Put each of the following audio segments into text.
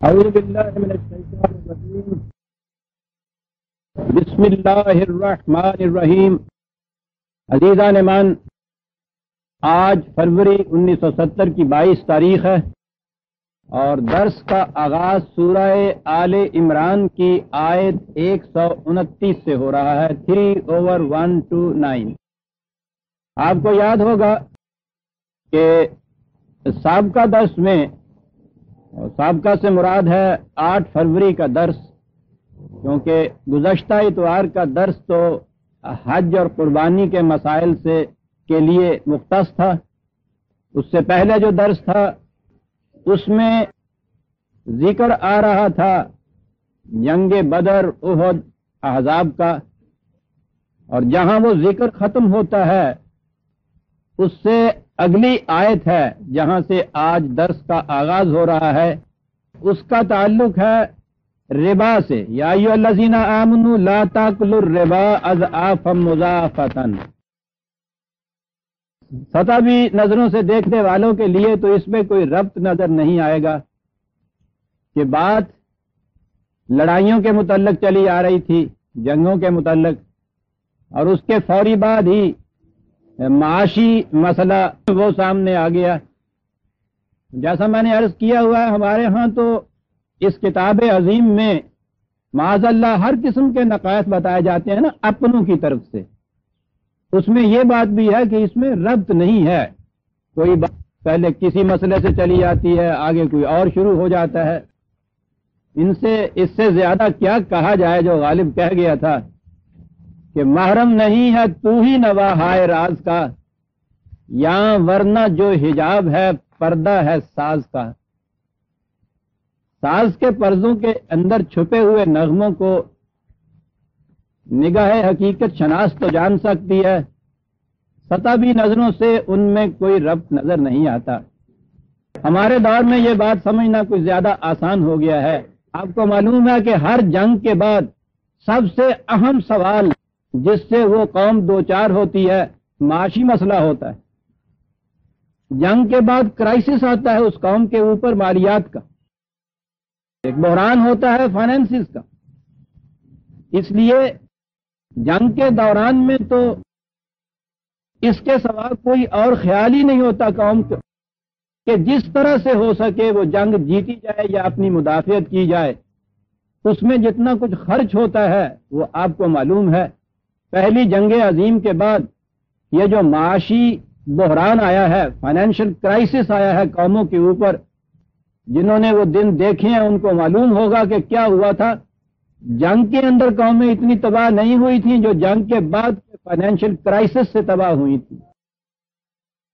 أعوذ بالله من الشيطان الرجيم. بسم الله الرحمن الرحیم عزیزان ایمان، آج فروری انیس سو ستر کی بائیس تاریخ ہے اور درس کا آغاز سورہ آل عمران کی آیت ایک سو انتیس سے ہو رہا ہے three over one two nine آپ کو یاد ہوگا کہ سابقہ درس میں سابقہ سے مراد ہے آٹھ فروری کا درس، کیونکہ گزشتہ اتوار کا درس تو حج اور قربانی کے مسائل سے کے لیے مختص تھا۔ اس سے پہلے جو درس تھا، اس میں ذکر آ رہا تھا جنگ بدر، احد، احزاب کا۔ اور جہاں وہ ذکر ختم ہوتا ہے، اس سے اگلی آیت ہے جہاں سے آج درس کا آغاز ہو رہا ہے۔ اس کا تعلق ہے ربا سے۔ یا لا تاکل الربا از آفم مضافتن سطح بھی نظروں سے دیکھنے والوں کے لیے تو اس میں کوئی ربط نظر نہیں آئے گا کہ بات لڑائیوں کے متعلق چلی آ رہی تھی، جنگوں کے متعلق، اور اس کے فوری بعد ہی معاشی مسئلہ وہ سامنے آ گیا۔ جیسا میں نے عرض کیا ہوا ہے، ہمارے ہاں تو اس کتاب عظیم میں معاذ اللہ ہر قسم کے نقائص بتائے جاتے ہیں نا اپنوں کی طرف سے۔ اس میں یہ بات بھی ہے کہ اس میں ربط نہیں ہے۔ کوئی بات پہلے کسی مسئلے سے چلی جاتی ہے، آگے کوئی اور شروع ہو جاتا ہے۔ ان سے، اس سے زیادہ کیا کہا جائے جو غالب کہہ گیا تھا؟ کہ محرم نہیں ہے، تو ہی نوا ہائے راز کا۔ یا ورنہ جو حجاب ہے، پردہ ہے ساز کا۔ ساز کے پرزوں کے اندر چھپے ہوئے نغموں کو نگاہ حقیقت شناس تو جان سکتی ہے۔ سطح بھی نظروں سے ان میں کوئی ربط نظر نہیں آتا۔ ہمارے دور میں یہ بات سمجھنا کچھ زیادہ آسان ہو گیا ہے۔ آپ کو معلوم ہے کہ ہر جنگ کے بعد سب سے اہم سوال جس سے وہ قوم دو چار ہوتی ہے، معاشی مسئلہ ہوتا ہے۔ جنگ کے بعد کرائسس آتا ہے اس قوم کے اوپر مالیات کا۔ ایک بحران ہوتا ہے فائنینس کا۔ اس لیے جنگ کے دوران میں تو اس کے سوا کوئی اور خیال ہی نہیں ہوتا قوم کو کہ جس طرح سے ہو سکے وہ جنگ جیتی جائے یا اپنی مدافعت کی جائے۔ اس میں جتنا کچھ خرچ ہوتا ہے وہ آپ کو معلوم ہے۔ پہلی جنگ عظیم کے بعد یہ جو معاشی بحران آیا ہے فائنینشیل کرائسس آیا ہے قوموں کے اوپر، جنہوں نے وہ دن دیکھے ہیں، ان کو معلوم ہوگا کہ کیا ہوا تھا۔ جنگ کے اندر قومیں اتنی تباہ نہیں ہوئی تھیں جو جنگ کے بعد فائنینشیل کرائسس سے تباہ ہوئی تھی۔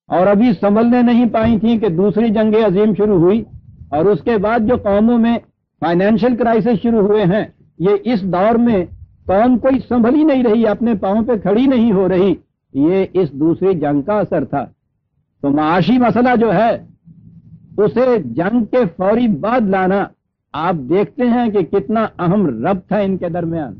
اور ابھی سنبھلنے نہیں پائی تھیں کہ دوسری جنگ عظیم شروع ہوئی اور اس کے بعد جو قوموں میں فائنینشیل کرائسس شروع ہوئے ہیں، یہ اس دور میں قوم کوئی سنبھل ہی نہیں رہی، اپنے پاؤں پہ کھڑی نہیں ہو رہی۔ یہ اس دوسری جنگ کا اثر تھا۔ تو معاشی مسئلہ جو ہے، اسے جنگ کے فوری بعد لانا۔ آپ دیکھتے ہیں کہ کتنا اہم رب تھا ان کے درمیان۔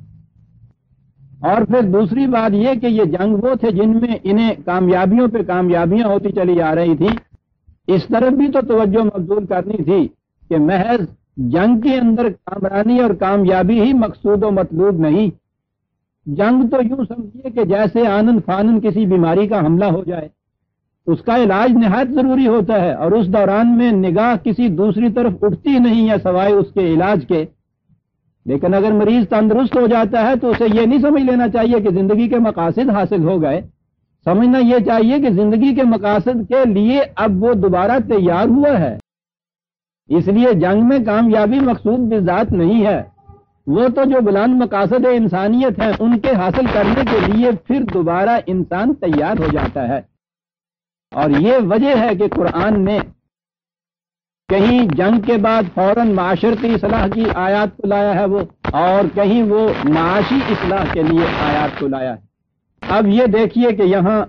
اور پھر دوسری بات یہ کہ یہ جنگ وہ تھے جن میں انہیں کامیابیوں پہ کامیابیاں ہوتی چلی آ رہی تھی اس طرف بھی تو توجہ مبزول کرنی تھی کہ محض جنگ کے اندر کامرانی اور کامیابی ہی مقصود و مطلوب نہیں۔ جنگ تو یوں سمجھیے کہ جیسے آنند فانند کسی بیماری کا حملہ ہو جائے، اس کا علاج نہایت ضروری ہوتا ہے اور اس دوران میں نگاہ کسی دوسری طرف اٹھتی نہیں ہے سوائے اس کے علاج کے۔ لیکن اگر مریض تندرست ہو جاتا ہے تو اسے یہ نہیں سمجھ لینا چاہیے کہ زندگی کے مقاصد حاصل ہو گئے۔ سمجھنا یہ چاہیے کہ زندگی کے مقاصد کے لیے اب وہ دوبارہ تیار ہوا ہے۔ اس لیے جنگ میں کامیابی مقصود بھی ذات نہیں ہے۔ وہ تو جو بلند مقاصد انسانیت ہیں، ان کے حاصل کرنے کے لیے پھر دوبارہ انسان تیار ہو جاتا ہے۔ اور یہ وجہ ہے کہ قرآن نے کہیں جنگ کے بعد فوراً معاشرتی اصلاح کی آیات کو لایا ہے وہ، اور کہیں وہ معاشی اصلاح کے لیے آیات کو لایا ہے۔ اب یہ دیکھیے کہ یہاں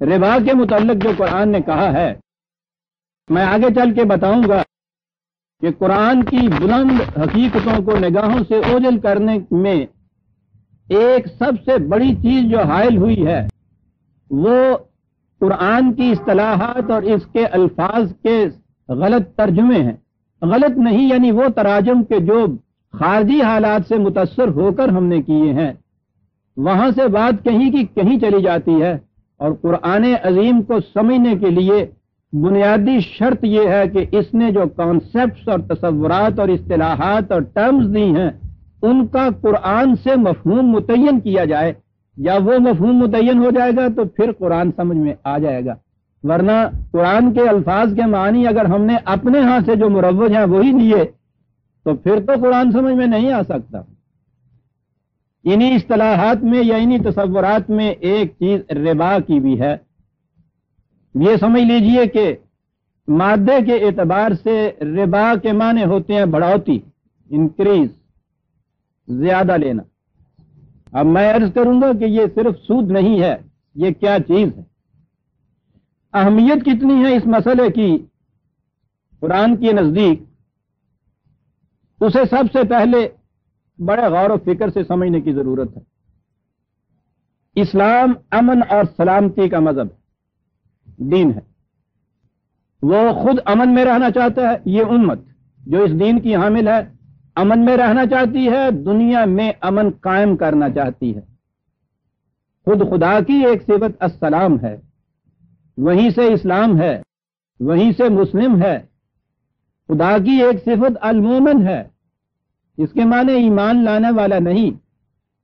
ربا کے متعلق جو قرآن نے کہا ہے میں آگے چل کے بتاؤں گا کہ قرآن کی بلند حقیقتوں کو نگاہوں سے اوجل کرنے میں ایک سب سے بڑی چیز جو حائل ہوئی ہے، وہ قرآن کی اصطلاحات اور اس کے الفاظ کے غلط ترجمے ہیں۔ غلط نہیں یعنی وہ تراجم کے جو خارجی حالات سے متاثر ہو کر ہم نے کیے ہیں۔ وہاں سے بات کہیں کی کہیں چلی جاتی ہے اور قرآن عظیم کو سمجھنے کے لیے بنیادی شرط یہ ہے کہ اس نے جو کانسیپٹس اور تصورات اور اصطلاحات اور ٹرمز دی ہیں، ان کا قرآن سے مفہوم متعین کیا جائے۔ یا وہ مفہوم متعین ہو جائے گا تو پھر قرآن سمجھ میں آ جائے گا۔ ورنہ قرآن کے الفاظ کے معنی اگر ہم نے اپنے ہاں سے جو مروج ہیں وہی لیے تو پھر تو قرآن سمجھ میں نہیں آ سکتا۔ انہی اصطلاحات میں یا انہی تصورات میں ایک چیز ربا کی بھی ہے۔ یہ سمجھ لیجیے کہ مادے کے اعتبار سے ربا کے معنی ہوتے ہیں بڑھوتی انکریز زیادہ لینا۔ اب میں عرض کروں گا کہ یہ صرف سود نہیں ہے، یہ کیا چیز ہے؟ اہمیت کتنی ہے اس مسئلے کی؟ قرآن کے نزدیک۔ اسے سب سے پہلے بڑے غور و فکر سے سمجھنے کی ضرورت ہے۔ اسلام امن اور سلامتی کا مذہب ہے۔ دین ہے۔ وہ خود امن میں رہنا چاہتا ہے، یہ امت جو اس دین کی حامل ہے، امن میں رہنا چاہتی ہے، دنیا میں امن قائم کرنا چاہتی ہے۔ خود خدا کی ایک صفت السلام ہے۔ وہیں سے اسلام ہے، وہیں سے مسلم ہے۔ خدا کی ایک صفت المومن ہے۔ اس کے معنی ایمان لانے والا نہیں۔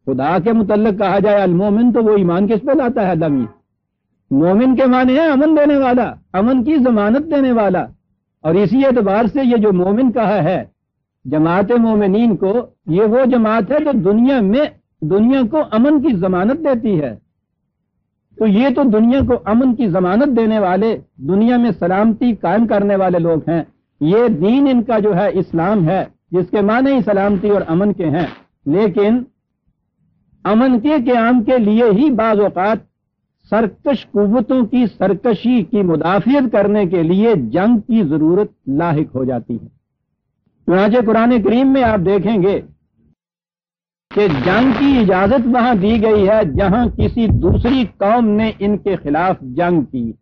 خدا کے متعلق کہا جائے المومن تو وہ ایمان کس پہ لاتا ہے؟ دمی مومن کے معنی ہے امن دینے والا، امن کی ضمانت دینے والا۔ اور اسی اعتبار سے یہ جو مومن کہا ہے، جماعت مومنین کو، یہ وہ جماعت ہے جو دنیا میں، دنیا کو امن کی ضمانت دیتی ہے۔ تو یہ تو دنیا کو امن کی ضمانت دینے والے، دنیا میں سلامتی قائم کرنے والے لوگ ہیں۔ یہ دین ان کا جو ہے، اسلام ہے، جس کے معنی ہی سلامتی اور امن کے ہیں۔ لیکن امن کے قیام کے لیے ہی بعض اوقات سرکش قوتوں کی سرکشی کی مدافعت کرنے کے لیے جنگ کی ضرورت لاحق ہو جاتی ہے۔ چنانچہ قرآن کریم میں آپ دیکھیں گے کہ جنگ کی اجازت وہاں دی گئی ہے جہاں کسی دوسری قوم نے ان کے خلاف جنگ کی۔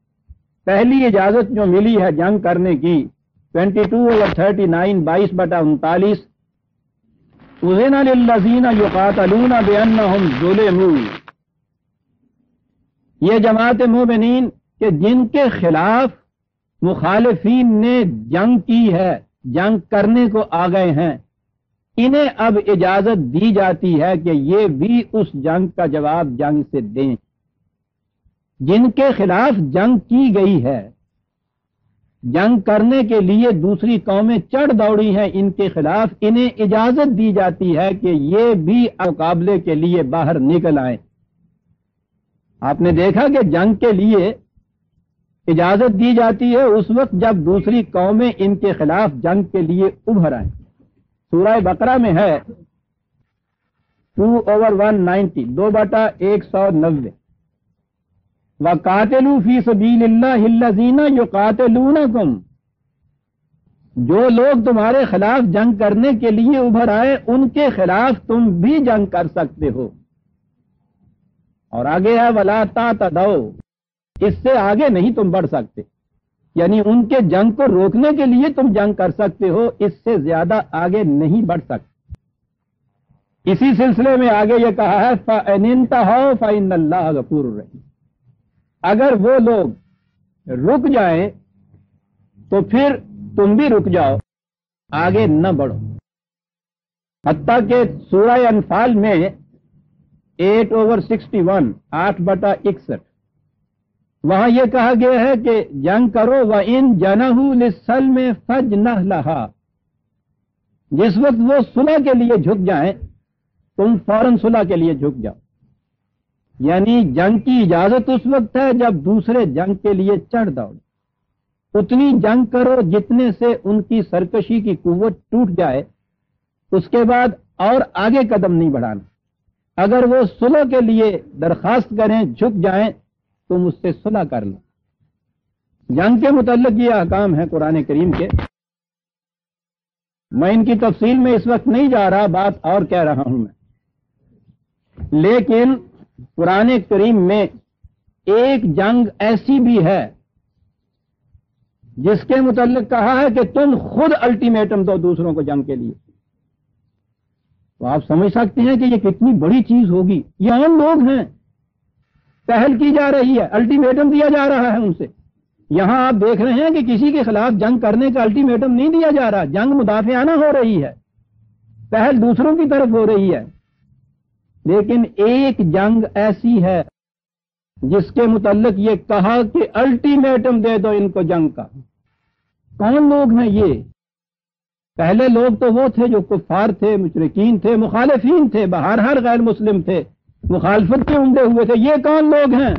پہلی اجازت جو ملی ہے جنگ کرنے کی ٹوینٹی ٹو اور تھرٹی نائن، بائیس بٹا انتالیس۔ یہ جماعت مومنین کہ جن کے خلاف مخالفین نے جنگ کی ہے، جنگ کرنے کو آ گئے ہیں۔ انہیں اب اجازت دی جاتی ہے کہ یہ بھی اس جنگ کا جواب جنگ سے دیں۔ جن کے خلاف جنگ کی گئی ہے، جنگ کرنے کے لیے دوسری قومیں چڑھ دوڑی ہیں، ان کے خلاف انہیں اجازت دی جاتی ہے کہ یہ بھی مقابلے کے لیے باہر نکل آئیں۔ آپ نے دیکھا کہ جنگ کے لیے اجازت دی جاتی ہے اس وقت جب دوسری قومیں ان کے خلاف جنگ کے لیے ابھر آئیں۔ سورہ بقرہ میں ہے۔ ٹو اوور ون نائنٹی، دو بٹا ایک سو نوے۔ و قاتلو فی سبیل اللہ زینا جو قاتل جو لوگ تمہارے خلاف جنگ کرنے کے لیے ابھر آئے، ان کے خلاف تم بھی جنگ کر سکتے ہو۔ اور آگے ہے ولا تا دو۔ اس سے آگے نہیں تم بڑھ سکتے۔ یعنی ان کے جنگ کو روکنے کے لیے تم جنگ کر سکتے ہو، اس سے زیادہ آگے نہیں بڑھ سکتے۔ اسی سلسلے میں آگے یہ کہا ہے ہو فائن اللہ غفور رہی اگر وہ لوگ رک جائیں، تو پھر تم بھی رک جاؤ، آگے نہ بڑھو۔ حتیٰ کہ سورہ انفال میں ایٹ اوور سکسٹی ون آٹھ بٹا اکسٹھ وہاں یہ کہا گیا ہے کہ جنگ کرو و ان جنہ میں فج نہ لہا جس وقت وہ صلح کے لیے جھک جائیں، تم فوراً صلح کے لیے جھک جاؤ۔ یعنی جنگ کی اجازت اس وقت ہے جب دوسرے جنگ کے لیے چڑھ دوڑ اتنی جنگ کرو جتنے سے ان کی سرکشی کی قوت ٹوٹ جائے، اس کے بعد اور آگے قدم نہیں بڑھانا۔ اگر وہ صلح کے لیے درخواست کریں، جھک جائیں، تم اس سے صلح کر لو۔ جنگ کے متعلق یہ احکام ہے قرآن کریم کے۔ میں ان کی تفصیل میں اس وقت نہیں جا رہا، بات اور کہہ رہا ہوں میں۔ لیکن قرآن کریم میں ایک جنگ ایسی بھی ہے، جس کے متعلق کہا ہے کہ تم خود الٹیمیٹم دو دوسروں کو جنگ کے لیے۔ تو آپ سمجھ سکتے ہیں کہ یہ کتنی بڑی چیز ہوگی۔ یہ عام لوگ ہیں۔ پہل کی جا رہی ہے الٹیمیٹم دیا جا رہا ہے ان سے۔ یہاں آپ دیکھ رہے ہیں کہ کسی کے خلاف جنگ کرنے کا الٹیمیٹم نہیں دیا جا رہا۔ جنگ مدافعانہ ہو رہی ہے۔ پہل دوسروں کی طرف ہو رہی ہے۔ لیکن ایک جنگ ایسی ہے جس کے متعلق یہ کہا کہ الٹیمیٹم دے دو ان کو جنگ کا۔ کون لوگ ہیں یہ؟ پہلے لوگ تو وہ تھے جو کفار تھے مشرقین تھے، مخالفین تھے بہر ہر غیر مسلم تھے۔ مخالفت کے عمدے ہوئے تھے۔ یہ کون لوگ ہیں؟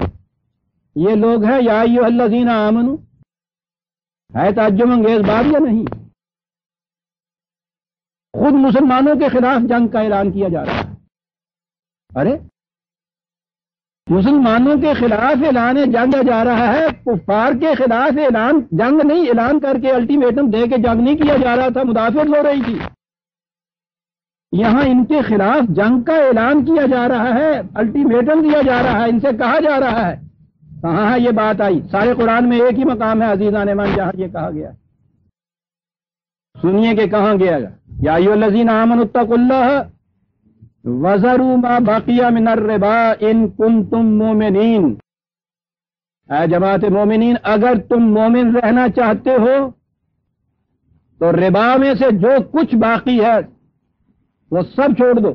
یہ لوگ ہیں یا اللہ زینہ آمن ہے تعجب انگیز بات یا نہیں؟ خود مسلمانوں کے خلاف جنگ کا اعلان کیا جا رہا ہے۔ ارے مسلمانوں کے خلاف اعلان جنگ جا رہا ہے، کفار کے خلاف اعلان، جنگ نہیں، اعلان کر کے الٹیمیٹم دے کے جنگ نہیں کیا جا رہا تھا مدافع ہو رہی تھی۔ یہاں ان کے خلاف جنگ کا اعلان کیا جا رہا ہے الٹیمیٹم دیا جا رہا ہے، ان سے کہا جا رہا ہے۔ کہاں ہے یہ بات آئی؟ سارے قرآن میں ایک ہی مقام ہے، عزیزہ من جہاں یہ کہا گیا سنیے کہ کہاں گیا گا یا الزین امن اتق اللہ وزرو ما بقیہ من الربا ان کن تم مومنین اے جماعت مومنین، اگر تم مومن رہنا چاہتے ہو، تو ربا میں سے جو کچھ باقی ہے، وہ سب چھوڑ دو۔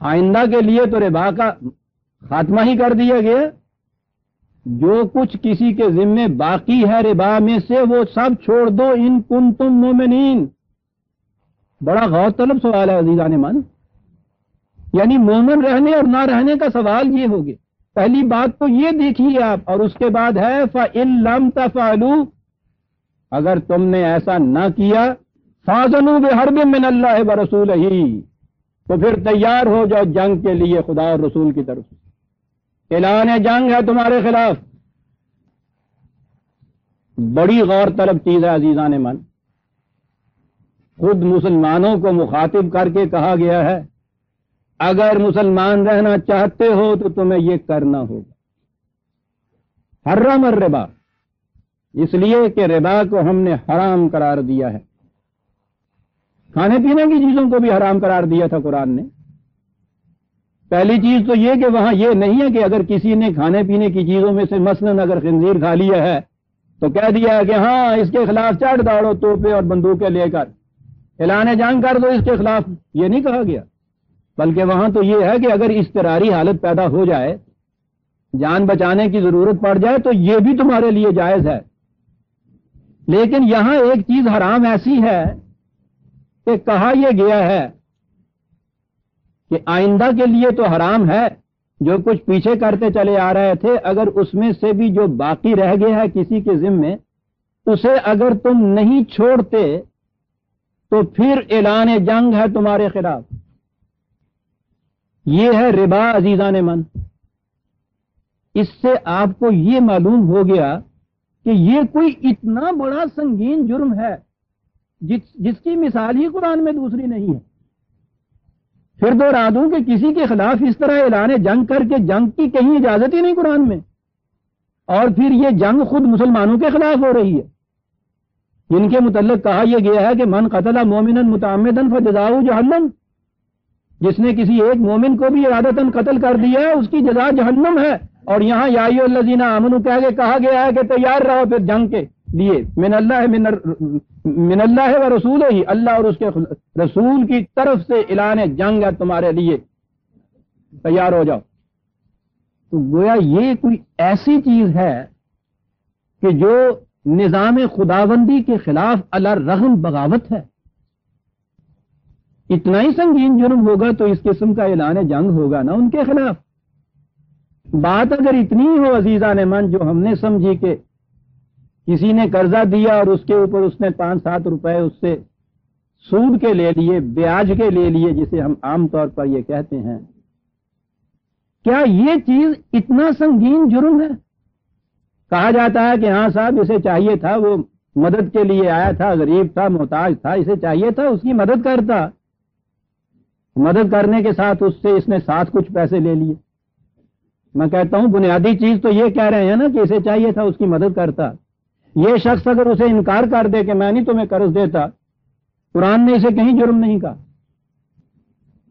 آئندہ کے لیے تو ربا کا خاتمہ ہی کر دیا گیا۔ جو کچھ کسی کے ذمے باقی ہے ربا میں سے، وہ سب چھوڑ دو۔ ان کن تم مومنین۔ بڑا غور طلب سوال ہے عزیزان من یعنی مومن رہنے اور نہ رہنے کا سوال یہ ہوگی پہلی بات تو یہ دیکھیے آپ، اور اس کے بعد ہے فلم تفالو اگر تم نے ایسا نہ کیا فاضل حرب من اللہ و رسول ہی تو پھر تیار ہو جاؤ جنگ کے لیے خدا اور رسول کی طرف سے۔ اعلان جنگ ہے تمہارے خلاف۔ بڑی غور طلب چیز ہے عزیزان من۔ خود مسلمانوں کو مخاطب کر کے کہا گیا ہے اگر مسلمان رہنا چاہتے ہو تو تمہیں یہ کرنا ہوگا۔ حرم الربا۔ اس لیے کہ ربا کو ہم نے حرام قرار دیا ہے۔ کھانے پینے کی چیزوں کو بھی حرام قرار دیا تھا قرآن نے۔ پہلی چیز تو یہ کہ وہاں یہ نہیں ہے کہ اگر کسی نے کھانے پینے کی چیزوں میں سے مثلاً اگر خنزیر کھا لیا ہے تو کہہ دیا ہے کہ ہاں اس کے خلاف چڑھ دوڑو توپے اور بندوقیں لے کر۔ اعلان جنگ کر دو، اس کے خلاف۔ یہ نہیں کہا گیا۔ بلکہ وہاں تو یہ ہے کہ اگر استراری حالت پیدا ہو جائے، جان بچانے کی ضرورت پڑ جائے، تو یہ بھی تمہارے لیے جائز ہے۔ لیکن یہاں ایک چیز حرام ایسی ہے کہ کہا یہ گیا ہے کہ آئندہ کے لیے تو حرام ہے، جو کچھ پیچھے کرتے چلے آ رہے تھے، اگر اس میں سے بھی جو باقی رہ گیا ہے کسی کے ذمے، اسے اگر تم نہیں چھوڑتے، تو پھر اعلان جنگ ہے تمہارے خلاف۔ یہ ہے ربا عزیزان من۔ اس سے آپ کو یہ معلوم ہو گیا کہ یہ کوئی اتنا بڑا سنگین جرم ہے، جس جس کی مثال ہی قرآن میں دوسری نہیں ہے۔ پھر دو رادوں کہ کسی کے خلاف اس طرح اعلان جنگ کر کے جنگ کی کہیں اجازت ہی نہیں قرآن میں۔ اور پھر یہ جنگ خود مسلمانوں کے خلاف ہو رہی ہے۔ جن کے متعلق کہا یہ گیا ہے کہ من قتل مومن متعمدن فجزاؤ جہنم۔ جس نے کسی ایک مومن کو بھی ارادتن قتل کر دیا ہے اس کی جزا جہنم ہے۔ اور یہاں یا الزینہ امن کہہ کے کہا گیا ہے کہ تیار رہو پھر جنگ کے لیے۔ من اللہ من, من اللہ و رسول ہی۔ اللہ اور اس کے رسول کی طرف سے اعلان جنگ ہے تمہارے لیے۔ تیار ہو جاؤ۔ تو گویا یہ کوئی ایسی چیز ہے کہ جو نظام خداوندی کے خلاف اللہ رحم بغاوت ہے؟ اتنا ہی سنگین جرم ہوگا تو اس قسم کا اعلان جنگ ہوگا نا ان کے خلاف۔ بات اگر اتنی ہو عزیزہ نے من جو ہم نے سمجھی کہ کسی نے قرضہ دیا اور اس کے اوپر اس نے پانچ سات روپے اس سے سود کے لے لیے، بیاج کے لے لیے، جسے ہم عام طور پر یہ کہتے ہیں۔ کیا یہ چیز اتنا سنگین جرم ہے؟ کہا جاتا ہے کہ ہاں صاحب، اسے چاہیے تھا، وہ مدد کے لیے آیا تھا، غریب تھا، محتاج تھا، اسے چاہیے تھا، اس کی مدد کرتا۔ مدد کرنے کے ساتھ اس سے اس نے ساتھ کچھ پیسے لے لیے۔ میں کہتا ہوں، بنیادی چیز تو یہ کہہ رہے ہیں نا کہ اسے چاہیے تھا اس کی مدد کرتا۔ یہ شخص اگر اسے انکار کر دے کہ میں نہیں تمہیں قرض دیتا، قرآن نے اسے کہیں جرم نہیں کہا۔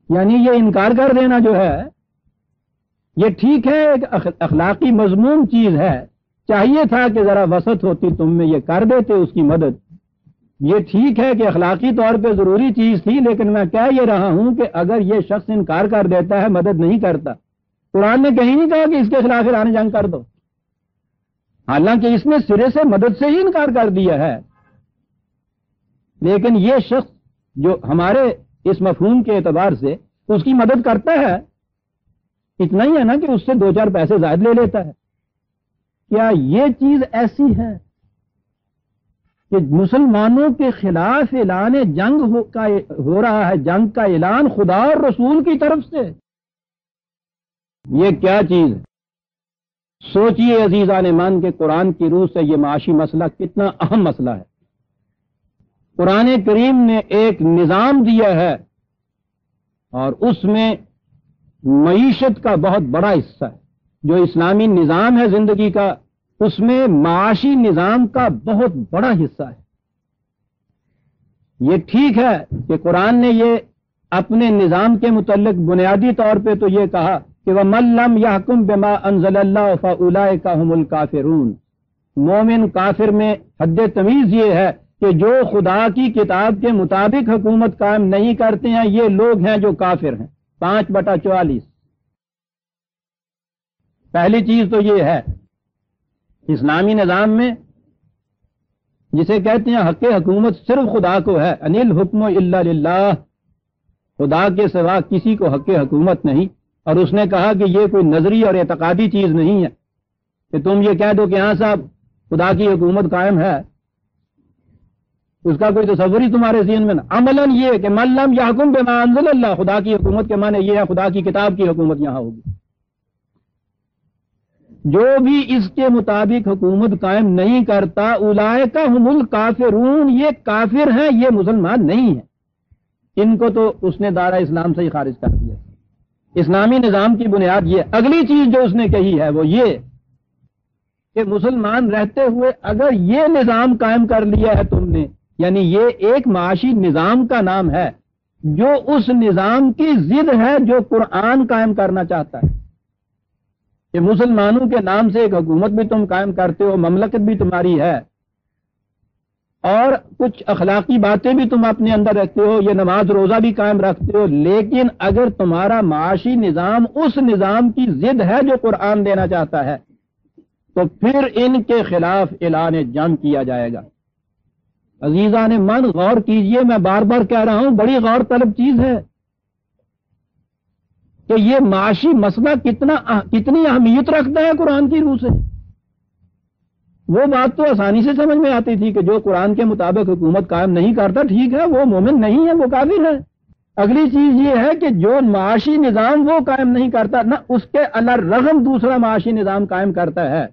یعنی یہ انکار کر دینا جو ہے، یہ ٹھیک ہے، ایک اخلاقی مضمون چیز ہے۔ چاہیے تھا کہ ذرا وسط ہوتی تم میں، یہ کر دیتے اس کی مدد۔ یہ ٹھیک ہے کہ اخلاقی طور پہ ضروری چیز تھی، لیکن میں کہہ یہ رہا ہوں کہ اگر یہ شخص انکار کر دیتا ہے، مدد نہیں کرتا۔ قرآن نے کہیں نہیں کہا کہ اس کے خلاف ایران جنگ کر دو۔ حالانکہ اس نے سرے سے مدد سے ہی انکار کر دیا ہے۔ لیکن یہ شخص جو ہمارے اس مفہوم کے اعتبار سے اس کی مدد کرتا ہے، اتنا ہی ہے نا کہ اس سے دو چار پیسے زائد لے لیتا ہے۔ کیا یہ چیز ایسی ہے؟ کہ مسلمانوں کے خلاف اعلان جنگ ہو رہا ہے، جنگ کا اعلان خدا اور رسول کی طرف سے۔ یہ کیا چیز ہے؟ سوچئے عزیزان مان کے قرآن کی روح سے یہ معاشی مسئلہ کتنا اہم مسئلہ ہے۔ قرآن کریم نے ایک نظام دیا ہے اور اس میں معیشت کا بہت بڑا حصہ ہے۔ جو اسلامی نظام ہے زندگی کا اس میں معاشی نظام کا بہت بڑا حصہ ہے۔ یہ ٹھیک ہے کہ قرآن نے یہ اپنے نظام کے متعلق بنیادی طور پہ تو یہ کہا کہ وہ ملم یا حکم بما انزل اللہ فلا کا الکافرون مومن کافر میں حد تمیز یہ ہے کہ جو خدا کی کتاب کے مطابق حکومت قائم نہیں کرتے ہیں، یہ لوگ ہیں جو کافر ہیں۔ پانچ بٹا چوالیس۔ پہلی چیز تو یہ ہے اسلامی نظام میں، جسے کہتے ہیں حق حکومت صرف خدا کو ہے انل حکم اللہ للہ، خدا کے سوا کسی کو حق حکومت نہیں۔ اور اس نے کہا کہ یہ کوئی نظری اور اعتقادی چیز نہیں ہے۔ کہ تم یہ کہہ دو کہ ہاں صاحب، خدا کی حکومت قائم ہے۔ اس کا کوئی تصور ہی تمہارے ذہن میں نا عمل یہ کہ ملم یا حکم بے انزل اللہ، خدا کی حکومت کے معنی یہ ہے، خدا کی کتاب کی حکومت یہاں ہوگی۔ جو بھی اس کے مطابق حکومت قائم نہیں کرتا اولائے کا حمل کافرون یہ کافر ہیں، یہ مسلمان نہیں ہے ان کو تو اس نے دارا اسلام سے ہی خارج کر دیا۔ اسلامی نظام کی بنیاد یہ۔ اگلی چیز جو اس نے کہی ہے وہ یہ کہ مسلمان رہتے ہوئے اگر یہ نظام قائم کر لیا ہے تم نے یعنی یہ ایک معاشی نظام کا نام ہے، جو اس نظام کی ضد ہے جو قرآن قائم کرنا چاہتا ہے۔ کہ مسلمانوں کے نام سے ایک حکومت بھی تم قائم کرتے ہو، مملکت بھی تمہاری ہے۔ اور کچھ اخلاقی باتیں بھی تم اپنے اندر رکھتے ہو، یہ نماز روزہ بھی قائم رکھتے ہو، لیکن اگر تمہارا معاشی نظام اس نظام کی ضد ہے جو قرآن دینا چاہتا ہے، تو پھر ان کے خلاف اعلان جنگ کیا جائے گا۔ عزیزہ نے من غور کیجیے، میں بار بار کہہ رہا ہوں، بڑی غور طلب چیز ہے۔ کہ یہ معاشی مسئلہ کتنا کتنی اہمیت رکھتا ہے قرآن کی روح سے؟ وہ بات تو آسانی سے سمجھ میں آتی تھی کہ جو قرآن کے مطابق حکومت قائم نہیں کرتا، ٹھیک ہے، وہ مومن نہیں ہے، وہ کافر ہے۔ اگلی چیز یہ ہے کہ جو معاشی نظام وہ قائم نہیں کرتا، نہ اس کے اللہ رغم دوسرا معاشی نظام قائم کرتا ہے۔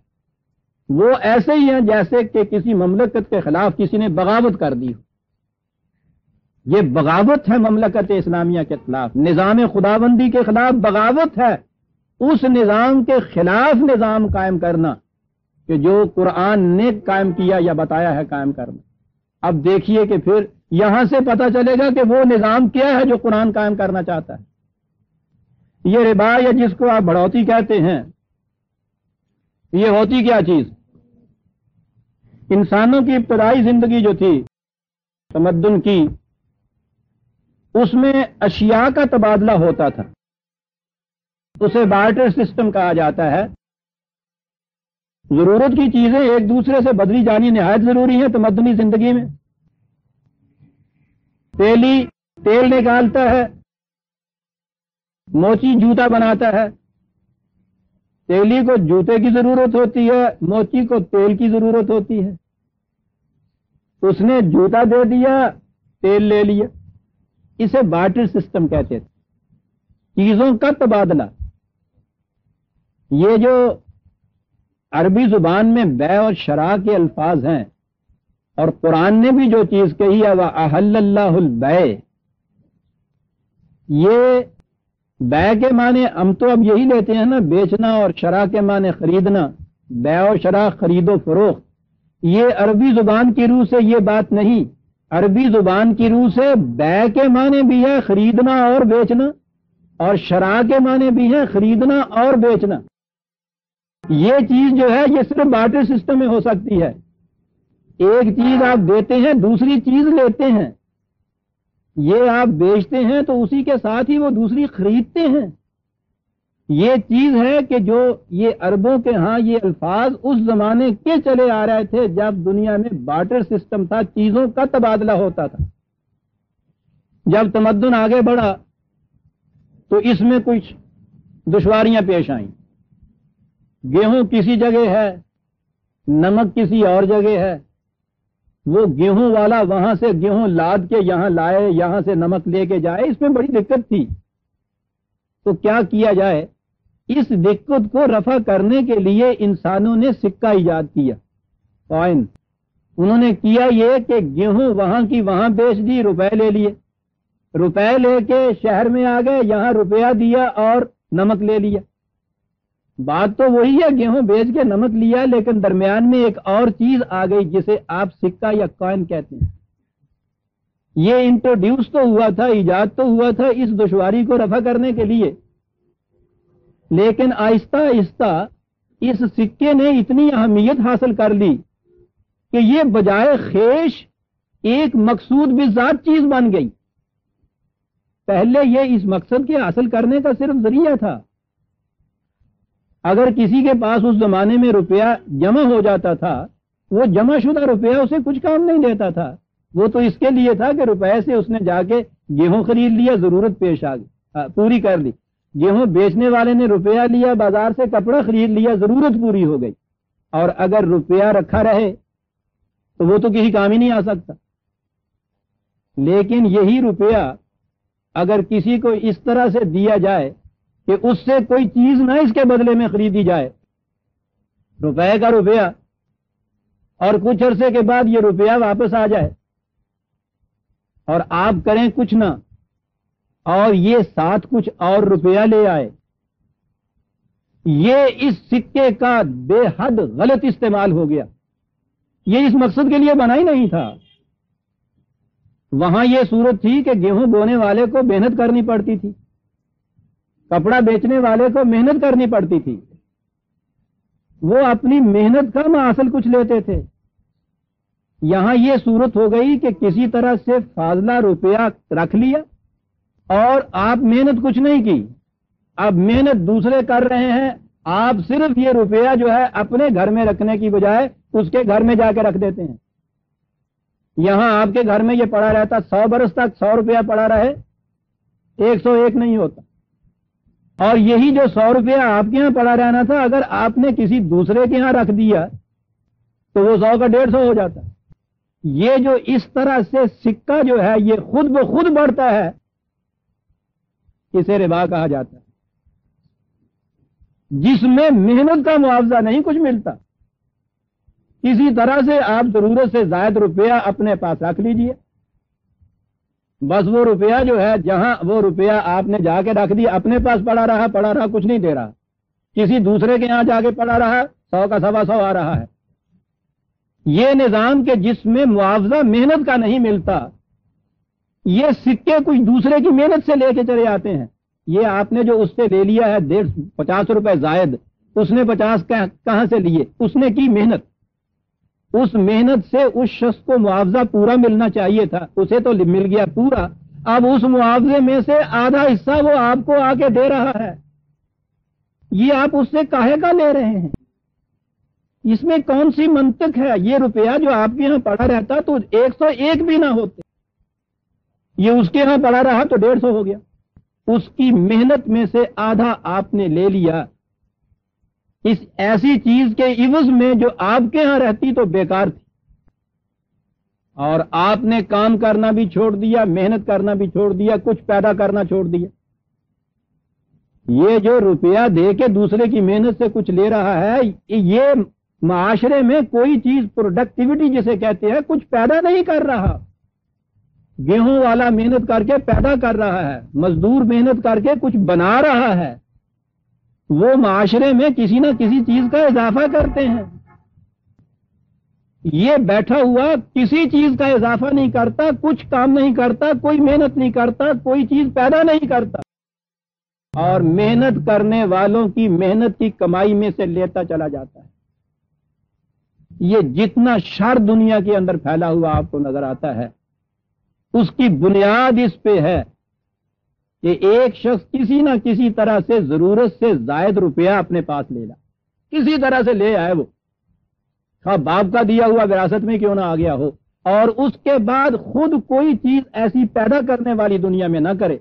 وہ ایسے ہی ہیں جیسے کہ کسی مملکت کے خلاف کسی نے بغاوت کر دی یہ بغاوت ہے مملکت اسلامیہ کے خلاف، نظام خدا بندی کے خلاف بغاوت ہے۔ اس نظام کے خلاف نظام قائم کرنا کہ جو قرآن نے قائم کیا یا بتایا ہے قائم کرنا۔ اب دیکھیے کہ پھر یہاں سے پتا چلے گا کہ وہ نظام کیا ہے جو قرآن قائم کرنا چاہتا ہے۔ یہ ربا یا جس کو آپ بڑھوتی کہتے ہیں، یہ ہوتی کیا چیز؟ انسانوں کی ابتدائی زندگی جو تھی، تمدن کی اس میں اشیاء کا تبادلہ ہوتا تھا۔ اسے بارٹر سسٹم کہا جاتا ہے۔ ضرورت کی چیزیں ایک دوسرے سے بدلی جانی نہایت ضروری ہے تمدنی زندگی میں۔ تیلی، تیل نکالتا ہے۔ موچی جوتا بناتا ہے۔ تیلی کو جوتے کی ضرورت ہوتی ہے، موچی کو تیل کی ضرورت ہوتی ہے۔ اس نے جوتا دے دیا، تیل لے لیا۔ اسے بارٹر سسٹم کہتے تھے۔ چیزوں کا تبادلہ۔ یہ جو عربی زبان میں بے اور شرح کے الفاظ ہیں، اور قرآن نے بھی جو چیز کہی ہے وہ احل اللہ البے یہ بے کے معنی ہم تو اب یہی لیتے ہیں نا، بیچنا اور شرح کے معنی خریدنا، بے اور شرح خرید و فروخت۔ یہ عربی زبان کی روح سے یہ بات نہیں۔ عربی زبان کی روح سے بے کے معنی بھی ہے خریدنا اور بیچنا اور شرح کے معنی بھی ہے خریدنا اور بیچنا۔ یہ چیز جو ہے یہ صرف بارٹر سسٹم میں ہو سکتی ہے۔ ایک چیز آپ دیتے ہیں، دوسری چیز لیتے ہیں۔ یہ آپ بیچتے ہیں تو اسی کے ساتھ ہی وہ دوسری خریدتے ہیں۔ یہ چیز ہے کہ جو یہ اربوں کے ہاں یہ الفاظ اس زمانے کے چلے آ رہے تھے جب دنیا میں بارٹر سسٹم تھا، چیزوں کا تبادلہ ہوتا تھا۔ جب تمدن آگے بڑھا تو اس میں کچھ دشواریاں پیش آئیں۔ گیہوں کسی جگہ ہے، نمک کسی اور جگہ ہے۔ وہ گیہوں والا وہاں سے گیہوں لاد کے یہاں لائے، یہاں سے نمک لے کے جائے، اس میں بڑی دقت تھی۔ تو کیا کیا جائے؟ اس دقت کو رفع کرنے کے لیے انسانوں نے سکہ ایجاد کیا۔ کوائن انہوں نے کیا یہ کہ گیہوں وہاں کی وہاں بیچ دی، روپے لے لیے۔ روپے لے کے شہر میں آ گئے، یہاں روپیہ دیا اور نمک لے لیا۔ بات تو وہی ہے، گیہوں بیچ کے نمک لیا، لیکن درمیان میں ایک اور چیز آ گئی جسے آپ سکہ یا کوائن کہتے ہیں۔ یہ انٹروڈیوس تو ہوا تھا، ایجاد تو ہوا تھا اس دشواری کو رفع کرنے کے لیے۔ لیکن آہستہ آہستہ اس سکے نے اتنی اہمیت حاصل کر لی کہ یہ بجائے خیش ایک مقصود بھی ذات چیز بن گئی۔ پہلے یہ اس مقصد کے حاصل کرنے کا صرف ذریعہ تھا۔ اگر کسی کے پاس اس زمانے میں روپیہ جمع ہو جاتا تھا، وہ جمع شدہ روپیہ اسے کچھ کام نہیں دیتا تھا۔ وہ تو اس کے لیے تھا کہ روپے سے اس نے جا کے گیہوں خرید لیا، ضرورت پیش آ گئی پوری کر لی۔ گیہوں بیچنے والے نے روپیہ لیا، بازار سے کپڑا خرید لیا، ضرورت پوری ہو گئی۔ اور اگر روپیہ رکھا رہے تو وہ تو کسی کام ہی نہیں آ سکتا۔ لیکن یہی روپیہ اگر کسی کو اس طرح سے دیا جائے کہ اس سے کوئی چیز نہ اس کے بدلے میں خریدی جائے روپے کا روپیہ، اور کچھ عرصے کے بعد یہ روپیہ واپس آ جائے۔ اور آپ کریں کچھ نہ اور یہ ساتھ کچھ اور روپیہ لے آئے۔ یہ اس سکے کا بے حد غلط استعمال ہو گیا۔ یہ اس مقصد کے لیے بنا ہی نہیں تھا۔ وہاں یہ صورت تھی کہ گیہوں بونے والے کو محنت کرنی پڑتی تھی۔ کپڑا بیچنے والے کو محنت کرنی پڑتی تھی۔ وہ اپنی محنت کا حاصل کچھ لیتے تھے۔ یہاں یہ صورت ہو گئی کہ کسی طرح سے فاضلہ روپیہ رکھ لیا۔ اور آپ محنت کچھ نہیں کی۔ اب محنت دوسرے کر رہے ہیں۔ آپ صرف یہ روپیہ جو ہے اپنے گھر میں رکھنے کی بجائے اس کے گھر میں جا کے رکھ دیتے ہیں۔ یہاں آپ کے گھر میں یہ پڑا رہتا، سو برس تک سو روپیہ پڑا رہے۔ ایک سو ایک نہیں ہوتا۔ اور یہی جو سو روپیہ آپ کے یہاں پڑا رہنا تھا، اگر آپ نے کسی دوسرے کے یہاں رکھ دیا، تو وہ سو کا ڈیڑھ سو ہو جاتا۔ یہ جو اس طرح سے سکہ جو ہے، یہ خود بخود بڑھتا ہے۔ اسے ربا کہا جاتا ہے۔ جس میں محنت کا معاوضہ نہیں کچھ ملتا کسی طرح سے آپ ضرورت سے زائد روپیہ اپنے پاس رکھ لیجیے۔ بس وہ روپیہ جو ہے، جہاں وہ روپیہ آپ نے جا کے رکھ دیا اپنے پاس پڑا رہا پڑا رہا کچھ نہیں دے رہا۔ کسی دوسرے کے یہاں جا کے پڑا رہا، سو کا سوا سو آ رہا ہے۔ یہ نظام کے جس میں معاوضہ محنت کا نہیں ملتا یہ سکے کچھ دوسرے کی محنت سے لے کے چلے آتے ہیں۔ یہ آپ نے جو اس سے لے لیا ہے ڈیڑھ پچاس روپے زائد، اس نے پچاس کہاں سے لیے؟ اس نے کی محنت؟ اس محنت سے اس شخص کو معاوضہ پورا ملنا چاہیے تھا۔ اسے تو مل گیا پورا۔ اب اس معاوضے میں سے آدھا حصہ وہ آپ کو آ کے دے رہا ہے۔ یہ آپ اس سے کاہے کا لے رہے ہیں؟ اس میں کون سی منطق ہے؟ یہ روپیہ جو آپ کے یہاں پڑا رہتا تو ایک سو ایک بھی نہ ہوتے۔ یہ اس کے یہاں پڑا رہا تو ڈیڑھ سو ہو گیا۔ اس کی محنت میں سے آدھا آپ نے لے لیا۔ اس ایسی چیز کے عوض میں جو آپ کے ہاں رہتی تو بیکار تھی۔ اور آپ نے کام کرنا بھی چھوڑ دیا، محنت کرنا بھی چھوڑ دیا، کچھ پیدا کرنا چھوڑ دیا۔ یہ جو روپیہ دے کے دوسرے کی محنت سے کچھ لے رہا ہے، یہ معاشرے میں کوئی چیز پروڈکٹیوٹی جسے کہتے ہیں، کچھ پیدا نہیں کر رہا۔ گیہوں والا محنت کر کے پیدا کر رہا ہے، مزدور محنت کر کے کچھ بنا رہا ہے، وہ معاشرے میں کسی نہ کسی چیز کا اضافہ کرتے ہیں۔ یہ بیٹھا ہوا کسی چیز کا اضافہ نہیں کرتا، کچھ کام نہیں کرتا، کوئی محنت نہیں کرتا، کوئی چیز پیدا نہیں کرتا۔ اور محنت کرنے والوں کی محنت کی کمائی میں سے لیتا چلا جاتا ہے۔ یہ جتنا شر دنیا کے اندر پھیلا ہوا آپ کو نظر آتا ہے اس کی بنیاد اس پہ ہے کہ ایک شخص کسی نہ کسی طرح سے ضرورت سے زائد روپیہ اپنے پاس لے لا کسی طرح سے لے آئے وہ۔ باپ کا دیا ہوا وراثت میں کیوں نہ آ گیا ہو۔ اور اس کے بعد خود کوئی چیز ایسی پیدا کرنے والی دنیا میں نہ کرے۔